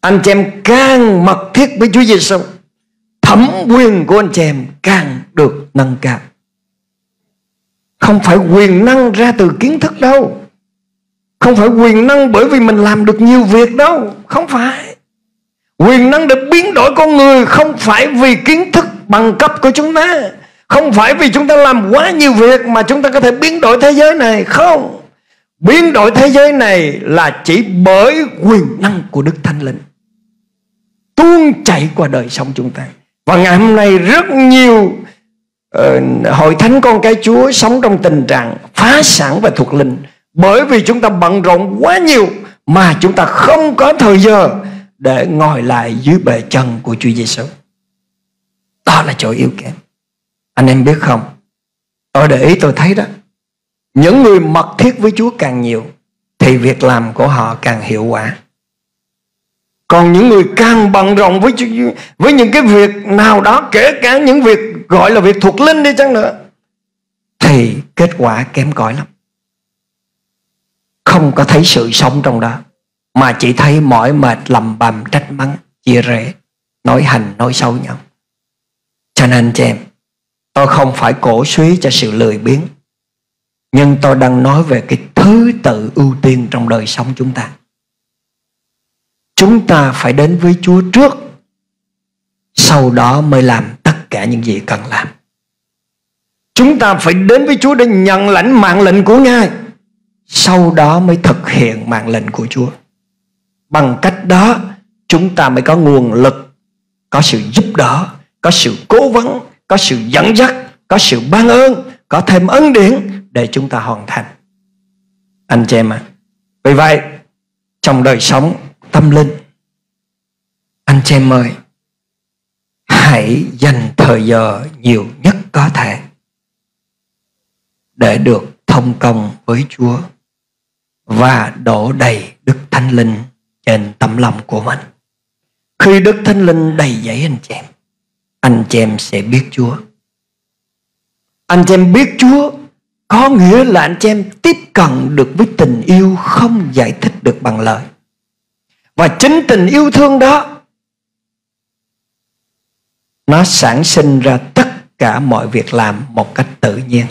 B: Anh chị em càng mật thiết với Chúa Giêsu thẩm quyền của anh chị em càng được nâng cao. Không phải quyền năng ra từ kiến thức đâu. Không phải quyền năng bởi vì mình làm được nhiều việc đâu. Không phải. Quyền năng để biến đổi con người không phải vì kiến thức bằng cấp của chúng ta. Không phải vì chúng ta làm quá nhiều việc mà chúng ta có thể biến đổi thế giới này. Không. Biến đổi thế giới này là chỉ bởi quyền năng của đức thánh linh tuôn chảy qua đời sống chúng ta. Và ngày hôm nay rất nhiều uh, hội thánh con cái Chúa sống trong tình trạng phá sản và thuộc linh bởi vì chúng ta bận rộn quá nhiều mà chúng ta không có thời giờ để ngồi lại dưới bề chân của Chúa Giêsu. Đó là chỗ yếu kém. Anh em biết không? Tôi để ý tôi thấy đó. Những người mật thiết với Chúa càng nhiều thì việc làm của họ càng hiệu quả còn những người càng bận rộn với với những cái việc nào đó kể cả những việc gọi là việc thuộc linh đi chăng nữa. Thì kết quả kém cỏi lắm. Không có thấy sự sống trong đó, mà chỉ thấy mỏi mệt lầm bầm trách mắng, chia rẽ, nói hành, nói xấu nhau. Cho nên chị em, tôi không phải cổ suý cho sự lười biếng, nhưng tôi đang nói về cái thứ tự ưu tiên trong đời sống chúng ta. Chúng ta phải đến với Chúa trước, sau đó mới làm tất cả những gì cần làm. Chúng ta phải đến với Chúa để nhận lãnh mạng lệnh của Ngài. Sau đó mới thực hiện mạng lệnh của Chúa. Bằng cách đó, chúng ta mới có nguồn lực, có sự giúp đỡ, có sự cố vấn, có sự dẫn dắt, có sự ban ơn, có thêm ân điển để chúng ta hoàn thành. Anh chị em ạ à. vì vậy, trong đời sống tâm linh, anh chị em ơi hãy dành thời giờ nhiều nhất có thể để được thông công với Chúa và đổ đầy Đức Thánh Linh trên tấm lòng của mình. Khi Đức Thánh Linh đầy dẫy anh chị em, anh chị em sẽ biết Chúa. Anh chị em biết Chúa có nghĩa là anh chị em tiếp cận được với tình yêu không giải thích được bằng lời. Và chính tình yêu thương đó nó sản sinh ra tất cả mọi việc làm một cách tự nhiên.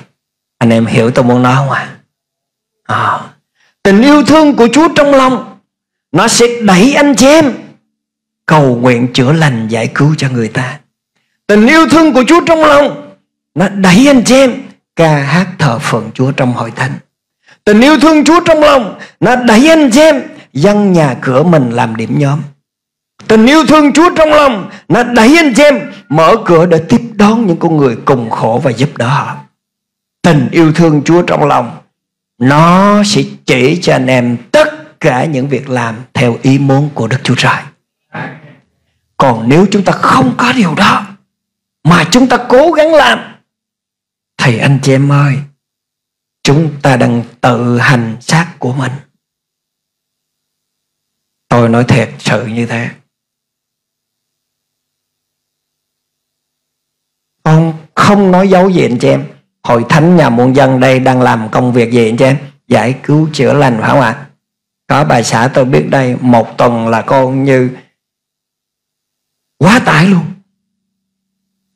B: Anh em hiểu tôi muốn nói không ạ? À? à, tình yêu thương của chúa trong lòng nó sẽ đẩy anh chị em. Cầu nguyện chữa lành giải cứu cho người ta. Tình yêu thương của chúa trong lòng nó đẩy anh chị em. Ca hát thờ phượng chúa trong hội thánh. Tình yêu thương Chúa trong lòng Nó đẩy anh chị em. Dân nhà cửa mình làm điểm nhóm. Tình yêu thương Chúa trong lòng Nó đẩy anh chị em Mở cửa để tiếp đón những con người cùng khổ và giúp đỡ họ. Tình yêu thương Chúa trong lòng Nó sẽ chỉ cho anh em tất cả những việc làm Theo ý muốn của Đức Chúa Trời. Còn nếu chúng ta không có điều đó Mà chúng ta cố gắng làm, Thì anh chị em ơi, Chúng ta đang tự hành xác của mình. Tôi nói thiệt sự như thế. Con không nói dấu gì anh chị em. Hội thánh nhà muôn dân đây đang làm công việc gì anh chị em? Giải cứu chữa lành phải không ạ? Có bà xã tôi biết đây, Một tuần là con như Quá tải luôn.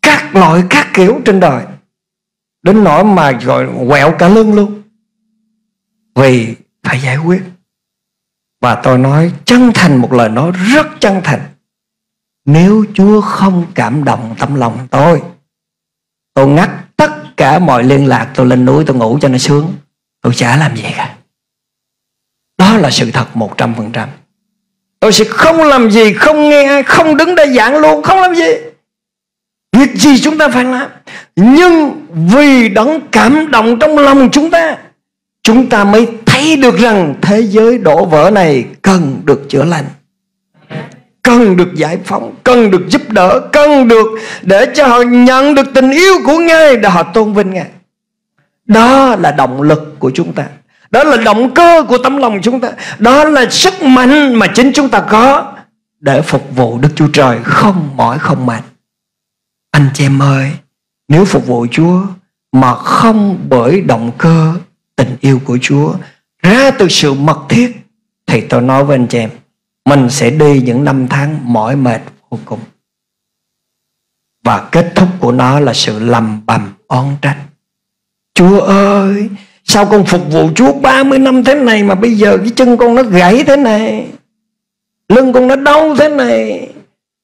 B: Các loại các kiểu trên đời. Đến nỗi mà gọi quẹo cả lưng luôn. Vì phải giải quyết. Và tôi nói chân thành một lời nói rất chân thành. Nếu Chúa không cảm động tâm lòng tôi Tôi ngắt tất cả mọi liên lạc, Tôi lên núi tôi ngủ cho nó sướng. Tôi chả làm gì cả. Đó là sự thật một trăm phần trăm. Tôi sẽ không làm gì, Không nghe ai, Không đứng đây giảng luôn, Không làm gì. Việc gì chúng ta phải làm? Nhưng vì đấng cảm động trong lòng chúng ta Chúng ta mới thấy được rằng Thế giới đổ vỡ này Cần được chữa lành. Cần được giải phóng Cần được giúp đỡ Cần được để cho họ nhận được tình yêu của Ngài Để họ tôn vinh Ngài. Đó là động lực của chúng ta. Đó là động cơ của tấm lòng chúng ta. Đó là sức mạnh mà chính chúng ta có Để phục vụ Đức Chúa Trời Không mỏi không mệt. Anh chị em ơi, nếu phục vụ Chúa mà không bởi động cơ tình yêu của Chúa ra từ sự mật thiết thì tôi nói với anh chị em mình sẽ đi những năm tháng mỏi mệt vô cùng. Và kết thúc của nó là sự lầm bầm oan trách. Chúa ơi Sao con phục vụ Chúa 30 năm thế này Mà bây giờ cái chân con nó gãy thế này? Lưng con nó đau thế này?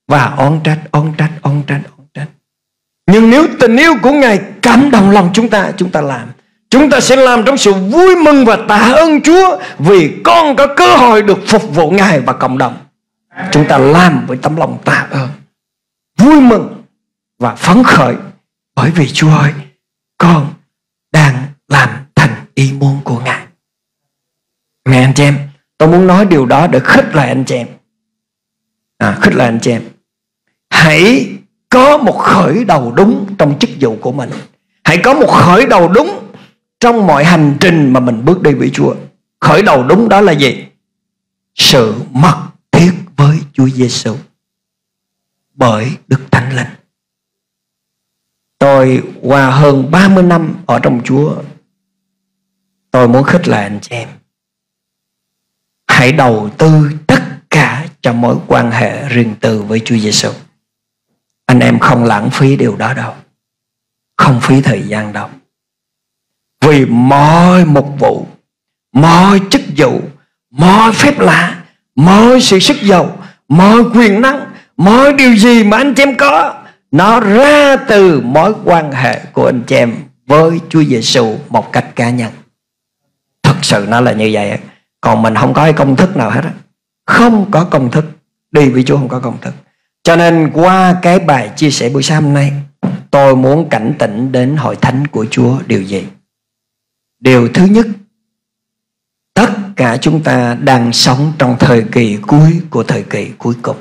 B: Và oan trách, oan trách, oan trách oan trách. nhưng nếu tình yêu của Ngài cảm động lòng chúng ta Chúng ta làm. Chúng ta sẽ làm trong sự vui mừng và tạ ơn Chúa Vì con có cơ hội được phục vụ Ngài và cộng đồng. Chúng ta làm với tấm lòng tạ ơn Vui mừng và phấn khởi Bởi vì Chúa ơi Con đang làm thành ý muốn của Ngài. Mẹ anh chị em Tôi muốn nói điều đó để khích lại anh chị em. À, Khích lại anh chị em. Hãy có một khởi đầu đúng trong chức vụ của mình. Hãy có một khởi đầu đúng trong mọi hành trình mà mình bước đi với Chúa, khởi đầu đúng đó là gì? Sự mật thiết với Chúa Giêsu bởi Đức Thánh Linh. Tôi qua hơn 30 năm ở trong Chúa, tôi muốn khích lệ anh chị em. Hãy đầu tư tất cả cho mối quan hệ riêng tư với Chúa Giêsu anh em không lãng phí điều đó đâu. Không phí thời gian đâu vì mọi mục vụ, mọi chức vụ, mọi phép lạ, mọi sự sức giàu, mọi quyền năng, mọi điều gì mà anh chị em có, nó ra từ mối quan hệ của anh chị em với Chúa Giêsu một cách cá nhân. Thật sự nó là như vậy còn mình không có cái công thức nào hết á. Không có công thức. Đi với Chúa không có công thức. Cho nên qua cái bài chia sẻ buổi sáng hôm nay, Tôi muốn cảnh tỉnh đến hội thánh của Chúa điều gì? Điều thứ nhất, Tất cả chúng ta đang sống trong thời kỳ cuối của thời kỳ cuối cùng.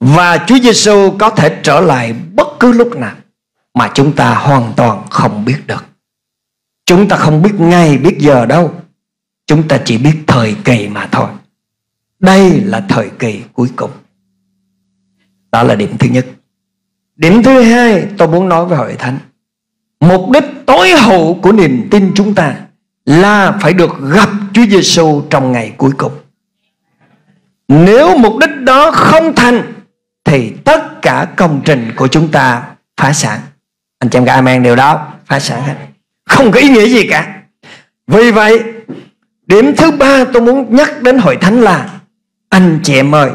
B: Và Chúa Giêsu có thể trở lại bất cứ lúc nào Mà chúng ta hoàn toàn không biết được. Chúng ta không biết ngay biết giờ đâu. Chúng ta chỉ biết thời kỳ mà thôi. Đây là thời kỳ cuối cùng. Đó là điểm thứ nhất. Điểm thứ hai tôi muốn nói với hội thánh. Mục đích tối hậu của niềm tin chúng ta Là phải được gặp Chúa Giêsu trong ngày cuối cùng. Nếu mục đích đó không thành, Thì tất cả công trình của chúng ta phá sản. Anh chị em gái amen điều đó, Phá sản hết. Không có ý nghĩa gì cả. Vì vậy, Điểm thứ ba tôi muốn nhắc đến hội thánh là, Anh chị em ơi,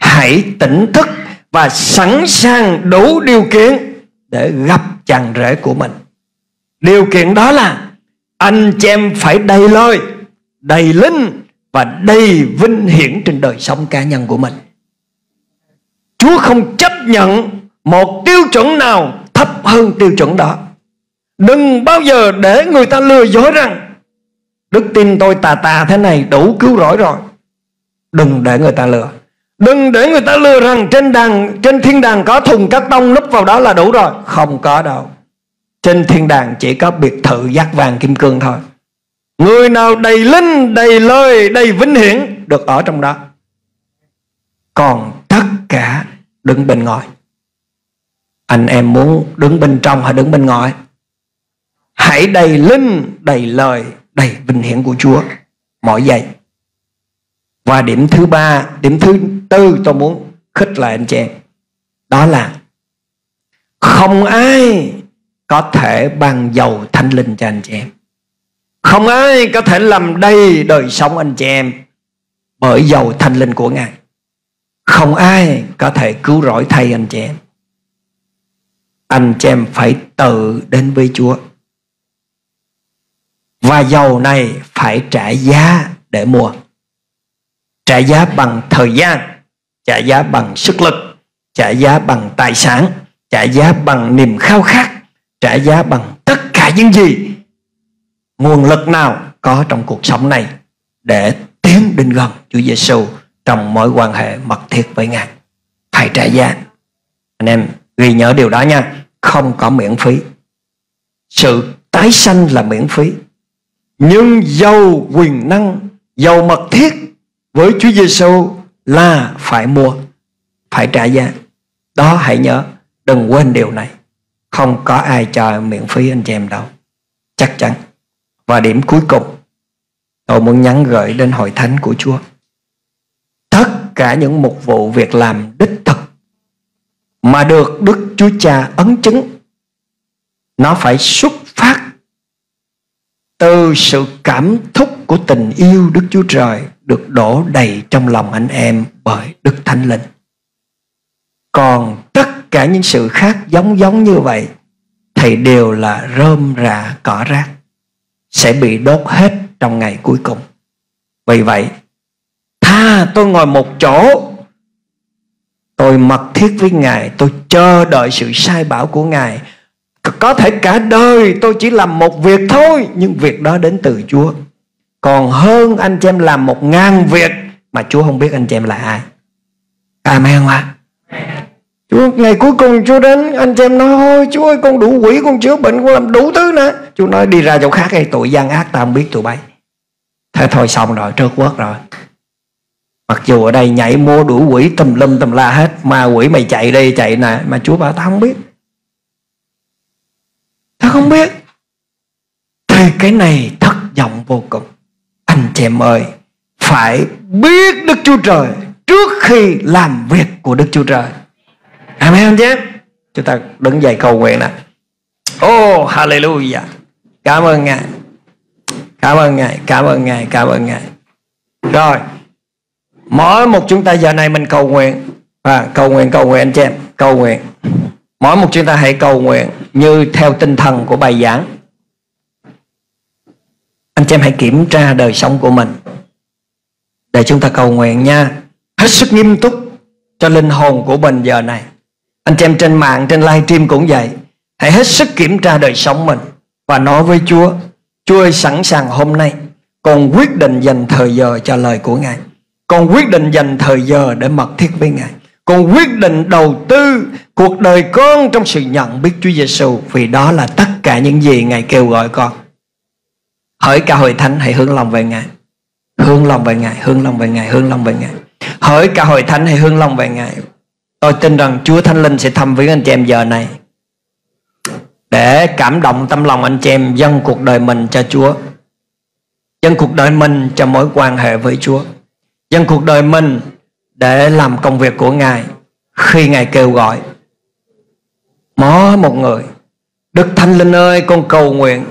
B: Hãy tỉnh thức và sẵn sàng đủ điều kiện để gặp chàng rể của mình. Điều kiện đó là anh chị em phải đầy lời đầy linh và đầy vinh hiển trên đời sống cá nhân của mình. Chúa không chấp nhận một tiêu chuẩn nào thấp hơn tiêu chuẩn đó. Đừng bao giờ để người ta lừa dối rằng, Đức tin tôi tà tà thế này, đủ cứu rỗi rồi. Đừng để người ta lừa. Đừng để người ta lừa rằng trên đàn trên thiên đàng có thùng cắt tông núp vào đó là đủ rồi. Không có đâu. Trên thiên đàng chỉ có biệt thự giác vàng kim cương thôi. Người nào đầy linh, đầy lời, đầy vinh hiển Được ở trong đó. Còn tất cả đứng bên ngoài. Anh em muốn đứng bên trong hay đứng bên ngoài? Hãy đầy linh, đầy lời, đầy vinh hiển của Chúa. Mỗi giây. Và điểm thứ ba, điểm thứ tư, tôi muốn khích lại anh chị em. Đó là Không ai có thể ban dầu thanh linh cho anh chị em. Không ai có thể làm đầy đời sống anh chị em Bởi dầu thanh linh của Ngài. Không ai có thể cứu rỗi thay anh chị em. Anh chị em phải tự đến với Chúa. Và dầu này phải trả giá để mua. Trả giá bằng thời gian trả giá bằng sức lực, trả giá bằng tài sản, trả giá bằng niềm khao khát, trả giá bằng tất cả những gì nguồn lực nào có trong cuộc sống này để tiến đến gần Chúa Giêsu trong mối quan hệ mật thiết với Ngài. Phải trả giá. Anh em ghi nhớ điều đó nha. Không có miễn phí. Sự tái sanh là miễn phí. Nhưng giàu quyền năng, giàu mật thiết với Chúa Giêsu là phải mua, phải trả giá. Đó, hãy nhớ, đừng quên điều này. Không có ai cho miễn phí anh chị em đâu. Chắc chắn. Và điểm cuối cùng, tôi muốn nhắn gửi đến hội thánh của Chúa. Tất cả những mục vụ việc làm đích thực mà được Đức Chúa Cha ấn chứng, nó phải xuất phát từ sự cảm thúc của tình yêu Đức Chúa Trời được đổ đầy trong lòng anh em bởi Đức Thánh Linh. Còn tất cả những sự khác giống giống như vậy thì đều là rơm rạ cỏ rác sẽ bị đốt hết trong ngày cuối cùng. Vì vậy, tha tôi ngồi một chỗ tôi mật thiết với Ngài, tôi chờ đợi sự sai bảo của Ngài có thể cả đời tôi chỉ làm một việc thôi Nhưng việc đó đến từ Chúa còn hơn anh chị em làm một ngàn việc Mà Chúa không biết anh chị em là ai. Amen không ạ? Chúa, ngày cuối cùng Chúa đến, Anh chị em nói thôi Chúa ơi, con đủ quỷ, con chữa bệnh, Con làm đủ thứ nữa. Chúa nói, đi ra chỗ khác hay tội gian ác ta không biết tụi bay. Thế thôi xong rồi trớt quất rồi. Mặc dù ở đây nhảy mua đủ quỷ tùm lum tùm la hết Mà quỷ mày chạy đi, chạy nè, Mà Chúa bảo tao không biết. Ta không biết. Thì cái này thất vọng vô cùng anh chị em ơi phải biết Đức Chúa Trời trước khi làm việc của Đức Chúa Trời. Amen không chị chúng ta đứng dậy cầu nguyện nè. Oh hallelujah. Cảm ơn ngài. Cảm ơn ngài cảm ơn ngài cảm ơn ngài. Rồi mỗi một chúng ta giờ này mình cầu nguyện. À, cầu nguyện cầu nguyện anh chị em cầu nguyện. Mỗi một chúng ta hãy cầu nguyện như theo tinh thần của bài giảng anh chị em hãy kiểm tra đời sống của mình. Để chúng ta cầu nguyện nha. Hết sức nghiêm túc cho linh hồn của mình giờ này. Anh chị em trên mạng, trên live stream cũng vậy. Hãy hết sức kiểm tra đời sống mình và nói với Chúa Chúa ơi, sẵn sàng hôm nay con quyết định dành thời giờ cho lời của Ngài. Con quyết định dành thời giờ để mật thiết với Ngài. Con quyết định đầu tư cuộc đời con trong sự nhận biết Chúa Giêsu vì đó là tất cả những gì Ngài kêu gọi con. Hỡi cả hội thánh hãy hướng lòng về Ngài. Hướng lòng về Ngài, hướng lòng về Ngài, hướng lòng về Ngài. Hỡi cả hội thánh hãy hướng lòng về Ngài. Tôi tin rằng Chúa Thánh Linh sẽ thăm với anh chị em giờ này để cảm động tâm lòng anh chị em dâng cuộc đời mình cho Chúa. Dâng cuộc đời mình cho mối quan hệ với Chúa. Dâng cuộc đời mình để làm công việc của Ngài khi Ngài kêu gọi. Mỗi một người, Đức Thánh Linh ơi, con cầu nguyện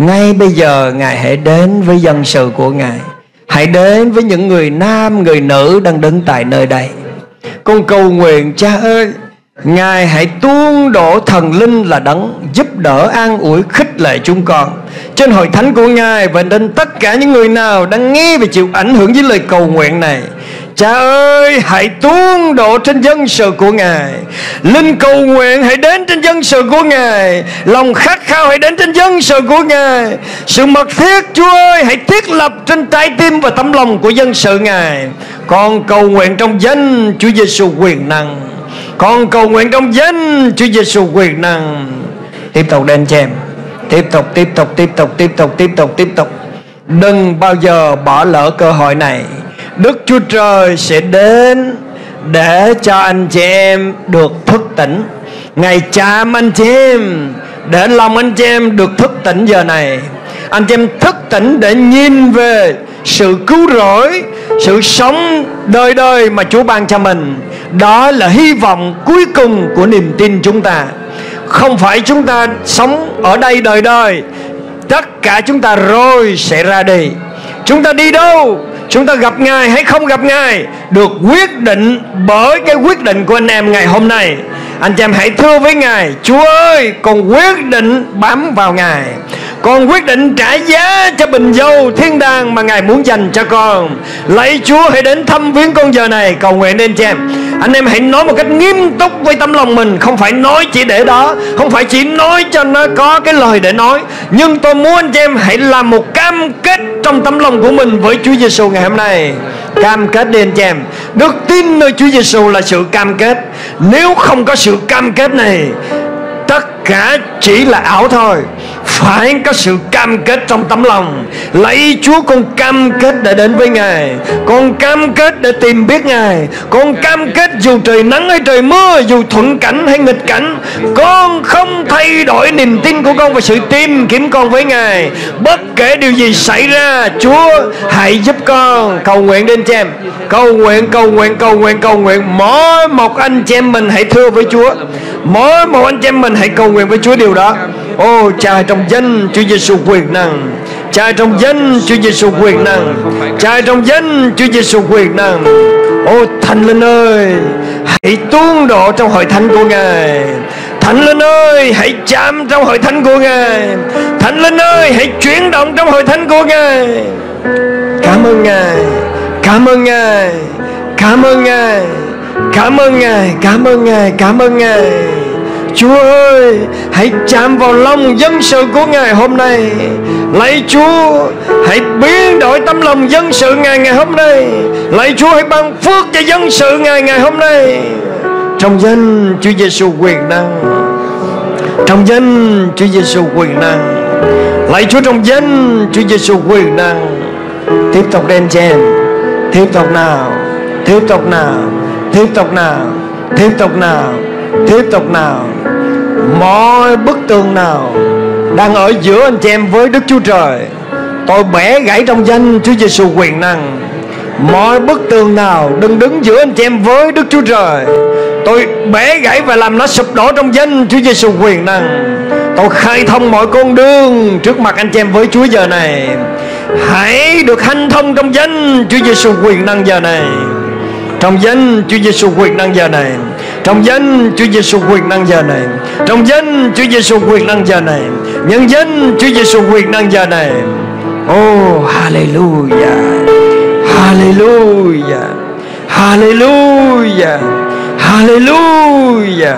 B: ngay bây giờ Ngài hãy đến với dân sự của Ngài. Hãy đến với những người nam, người nữ đang đứng tại nơi đây. Con cầu nguyện cha ơi, Ngài hãy tuôn đổ thần linh là đấng giúp đỡ an ủi khích lệ chúng con trên hội thánh của Ngài và đến tất cả những người nào đang nghe và chịu ảnh hưởng với lời cầu nguyện này. Cha ơi, hãy tuôn đổ trên dân sự của Ngài. Linh cầu nguyện hãy đến trên dân sự của Ngài. Lòng khát khao hãy đến trên dân sự của Ngài. Sự mật thiết, Chúa ơi, hãy thiết lập trên trái tim và tấm lòng của dân sự Ngài. Con cầu nguyện trong danh Chúa Giêsu quyền năng. Con cầu nguyện trong danh Chúa Giêsu quyền năng. Tiếp tục đến cho em Tiếp tục tiếp tục tiếp tục tiếp tục tiếp tục tiếp tục. Đừng bao giờ bỏ lỡ cơ hội này. Đức Chúa Trời sẽ đến để cho anh chị em được thức tỉnh. Ngài chạm anh chị em, để lòng anh chị em được thức tỉnh giờ này. Anh chị em thức tỉnh để nhìn về sự cứu rỗi, sự sống đời đời mà Chúa ban cho mình. Đó là hy vọng cuối cùng của niềm tin chúng ta. Không phải chúng ta sống ở đây đời đời. Tất cả chúng ta rồi sẽ ra đi. Chúng ta đi đâu? Chúng ta gặp ngài hay không gặp ngài được quyết định bởi cái quyết định của anh em ngày hôm nay anh chị em hãy thưa với ngài, chúa ơi, con quyết định bám vào ngài. Con quyết định trả giá cho bình dâu thiên đàng mà ngài muốn dành cho con. Lạy chúa, hãy đến thăm viếng con giờ này, cầu nguyện đến chị em. Anh em hãy nói một cách nghiêm túc với tấm lòng mình, không phải nói chỉ để đó, không phải chỉ nói cho nó có cái lời để nói. Nhưng tôi muốn anh chị em hãy làm một cam kết trong tấm lòng của mình với Chúa Giêsu ngày hôm nay cam kết đi anh chị em. Đức tin nơi Chúa Giêsu là sự cam kết. Nếu không có sự cam kết này, tất cả chỉ là ảo thôi phải có sự cam kết trong tấm lòng. Lấy Chúa con cam kết để đến với Ngài. Con cam kết để tìm biết Ngài. Con cam kết dù trời nắng hay trời mưa, dù thuận cảnh hay nghịch cảnh, con không thay đổi niềm tin của con và sự tìm kiếm con với Ngài. Bất kể điều gì xảy ra, Chúa hãy giúp con. Cầu nguyện đến cho em. Cầu nguyện cầu nguyện cầu nguyện cầu nguyện. Mỗi một anh chị em mình hãy thưa với Chúa. Mỗi một anh chị em mình hãy cầu nguyện với Chúa điều đó. Ô, cha trong danh Chúa Giêsu quyền năng. Cha trong danh Chúa Giêsu quyền năng. Cha trong danh Chúa Giêsu quyền năng. Ô thánh linh ơi, hãy tuôn đổ trong hội thánh của ngài. Thánh linh ơi, hãy chạm trong hội thánh của ngài. Thánh linh ơi, hãy chuyển động trong hội thánh của ngài. Cảm ơn ngài, cảm ơn ngài, cảm ơn ngài, cảm ơn ngài, cảm ơn ngài, cảm ơn ngài. Chúa ơi, Hãy chạm vào lòng dân sự của Ngài hôm nay. Lạy Chúa, Hãy biến đổi tâm lòng dân sự Ngài ngày hôm nay. Lạy Chúa, hãy ban phước cho dân sự Ngài ngày hôm nay. Trong danh Chúa Giêsu quyền năng. Trong danh Chúa Giêsu quyền năng. Lạy Chúa, trong danh Chúa Giêsu quyền năng. Tiếp tục đen chen. Tiếp tục nào. Tiếp tục nào. Tiếp tục nào. Tiếp tục nào. Tiếp tục nào mọi bức tường nào đang ở giữa anh chị em với Đức Chúa Trời tôi bẻ gãy trong danh Chúa Giêsu quyền năng. Mọi bức tường nào đừng đứng giữa anh chị em với Đức Chúa Trời tôi bẻ gãy và làm nó sụp đổ trong danh Chúa Giêsu quyền năng. Tôi khai thông mọi con đường trước mặt anh chị em với Chúa giờ này, hãy được hanh thông trong danh Chúa Giêsu quyền năng giờ này. Trong danh Chúa Giêsu quyền năng giờ này trong danh Chúa Giêsu quyền năng giờ này, trong danh Chúa Giêsu quyền năng giờ này, nhân danh Chúa Giêsu quyền năng giờ này. Oh hallelujah hallelujah hallelujah hallelujah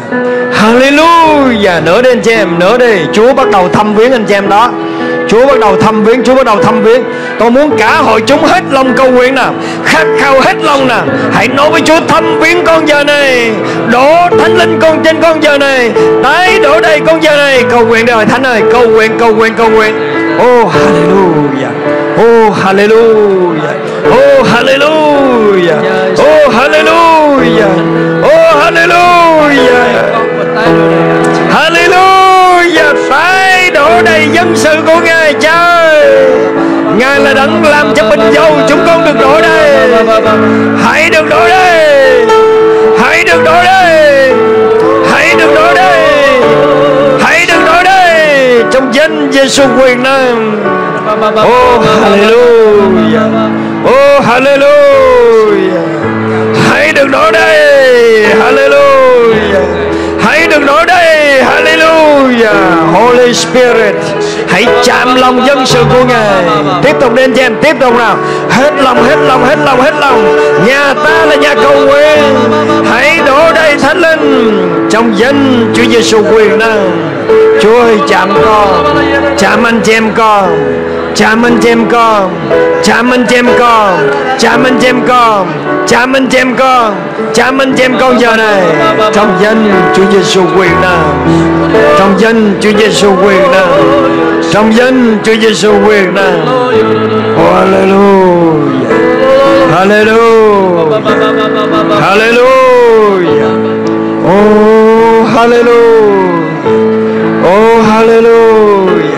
B: hallelujah. Nữa đi anh chị em nữa đi. Chúa bắt đầu thăm viếng anh chị em đó. Chúa bắt đầu thăm viếng, Chúa bắt đầu thăm viếng. Tôi muốn cả hội chúng hết lòng cầu nguyện nè, Khát khao hết lòng nè. Hãy nói với Chúa, thăm viếng con giờ này, Đổ thánh linh con trên con giờ này, Tái đổ đầy con giờ này. Cầu nguyện đời thánh ơi, Cầu nguyện cầu nguyện cầu nguyện. Oh hallelujah. Oh hallelujah. Oh hallelujah. Oh hallelujah. Oh hallelujah. Hallelujah. Phải đổ đầy dân sự của Ngài. Ngài là đấng làm cho bình dâu Chúng con được đổ đây. Hãy được đổ đây. Hãy được đổ đây. Hãy được đổ đây. Hãy được đổ đây Trong danh Giêsu quyền năng. Oh hallelujah. Oh hallelujah. Hãy được đổ đây. Hallelujah. Hãy được đổ đây, Hallelujah. Holy Spirit. Hãy chạm lòng dân sự của Ngài. Tiếp tục đến cho em Tiếp tục nào. Hết lòng hết lòng hết lòng hết lòng. Nhà ta là nhà cầu nguyện. Hãy đổ đầy thánh linh Trong danh Chúa Giêsu quyền năng. Chúa ơi, chạm con. Chạm anh chị em con chamanjem.com chamanjem.com chamanjem.com chamanjem.com chamanjem.com giờ này. Trong danh Chúa Giêsu quyền năng trong danh Chúa Giêsu quyền năng trong danh Chúa Giêsu quyền năng oh, Hallelujah. Hallelujah. Hallelujah. Oh Hallelujah. Oh Hallelujah.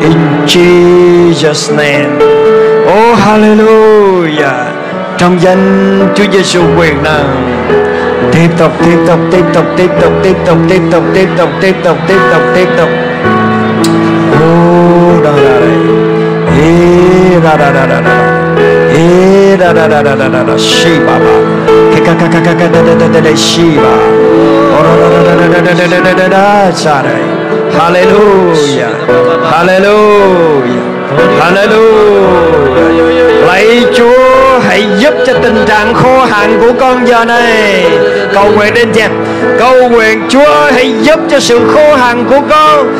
B: In Jesus name Oh Hallelujah Trong danh Chúa Giêsu quyền năng Tiếp tục tiếp tục tiếp tục tiếp tục tiếp tục tiếp tục tiếp tục tiếp tục tiếp tục tiếp tục Oh da da da e da da da da da e da da da da da da da Shiva, baba Ka ka ka ka ka da da da da da Shiva, Oh da da da da da da da da da da Hallelujah Hallelujah. Hallelujah. Lạy Chúa, hãy giúp cho tình trạng khô hạn của con giờ này. Cầu nguyện đến cha Cầu nguyện Chúa, hãy giúp cho sự khô hạn của con.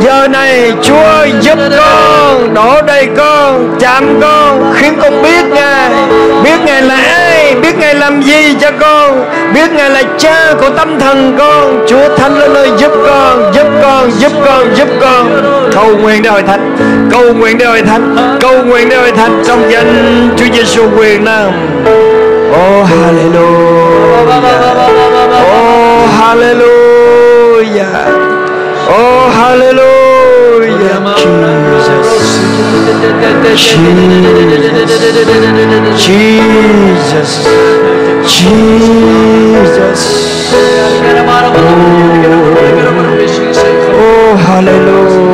B: Giờ này Chúa giúp con, Đổ đầy con, Chạm con, Khiến con biết Ngài Biết Ngài là ai. Biết Ngài làm gì cho con? Biết Ngài là cha của tâm thần con. Chúa Thánh lên ơi, giúp con Giúp con Giúp con Giúp con. Cầu nguyện để hội thánh, Cầu nguyện để hội thánh, Cầu nguyện để hội thánh Trong danh Chúa Giêsu quyền năng Oh hallelujah. Oh hallelujah. Oh hallelujah, Jesus. Jesus. Jesus. Oh hallelujah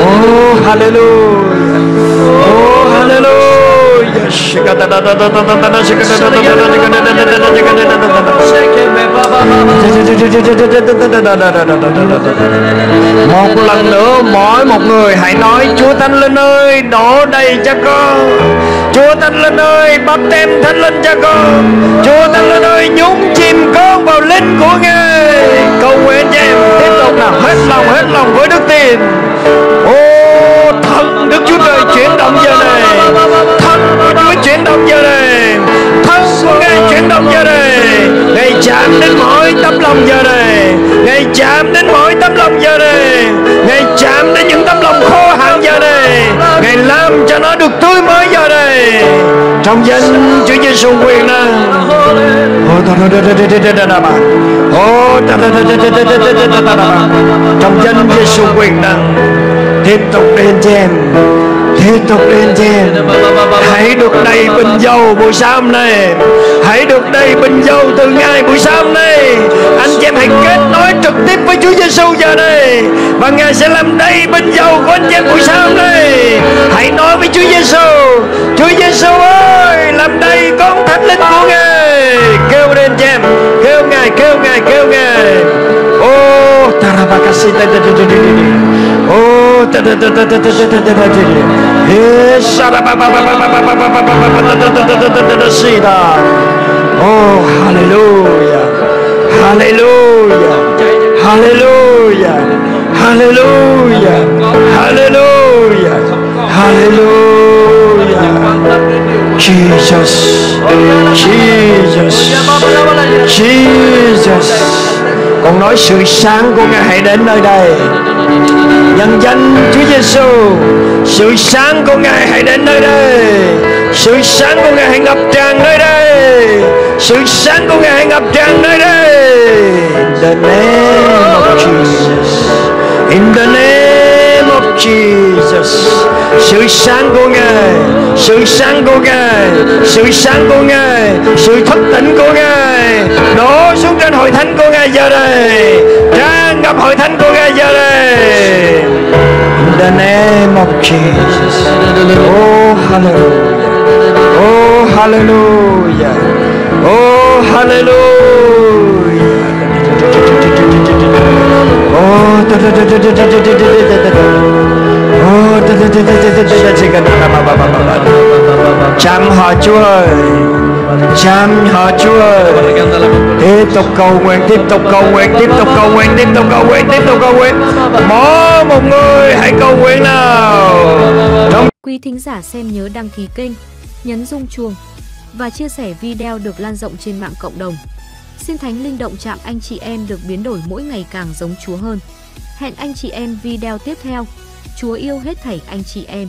B: Oh hallelujah. Oh hallelujah Một lần nữa mỗi một người hãy nói, Chúa Thánh Linh ơi, đổ đầy cho con. Chúa Thánh Linh ơi, bắp tem Thánh Linh cho con. Chúa Thánh Linh ơi, nhúng chìm con vào linh của Ngài. Cầu nguyện cho em tiếp tục nào. Hết lòng hết lòng với đức tin. Ô thần Đức Chúa Trời chuyển động giờ này động giờ đây thân của Ngài chuyển động giờ đây Ngài chạm đến mỗi tấm lòng giờ đây Ngài chạm đến mỗi tấm lòng giờ đây Ngài chạm đến những tấm lòng khô hạn giờ đây Ngài làm cho nó được tươi mới giờ đây Trong danh Chúa Giêsu quyền năng Trong danh Giêsu quyền năng Tiếp tục đến cho em Tiếp tục đến cho em Hãy được đầy bình dầu buổi sáng nay. Hãy được đầy bình dầu từ ngày buổi sáng nay. Anh chị em hãy kết nối trực tiếp với Chúa Giêsu giờ này. Và Ngài sẽ làm đầy bình dầu của anh chị em buổi sáng nay. Hãy nói với Chúa Giêsu Chúa Giêsu ơi Làm đầy con thánh linh của Ngài. Kêu lên chị em Kêu Ngài, kêu Ngài, kêu Ngài. Oh, tarabakasi Oh, Oh, hallelujah. Hallelujah. Hallelujah. Hallelujah. Hallelujah. Hallelujah. Jesus. Jesus. Jesus. Con nói sự sáng của Ngài hãy đến nơi đây. Nhân danh Chúa Giêsu, sự sáng của Ngài hãy đến nơi đây. Sự sáng của Ngài hãy ngập tràn nơi đây. Sự sáng của Ngài hãy ngập tràn nơi đây. In the name of Jesus. In the name of Jesus sự sáng của Ngài sự sáng của Ngài sự sáng của Ngài sự thức tỉnh của Ngài xuống trên hội thánh của ngài giờ đây. Tràn ngập hội thánh của ngài giờ đây. In the name of Jesus. Oh hallelujah. Oh hallelujah. Oh hallelujah. Oh oh chăm họ chúa ơi. Chạm họ Chúa ơi Tiếp tục cầu nguyện, tiếp tục cầu nguyện, tiếp tục cầu nguyện, tiếp tục cầu nguyện, tiếp tục cầu nguyện Mỗi một người hãy cầu nguyện nào Trong
A: Quý thính giả xem nhớ đăng ký kênh, nhấn rung chuông và chia sẻ video được lan rộng trên mạng cộng đồng. Xin Thánh Linh động chạm anh chị em được biến đổi mỗi ngày càng giống Chúa hơn. Hẹn anh chị em video tiếp theo. Chúa yêu hết thảy anh chị em.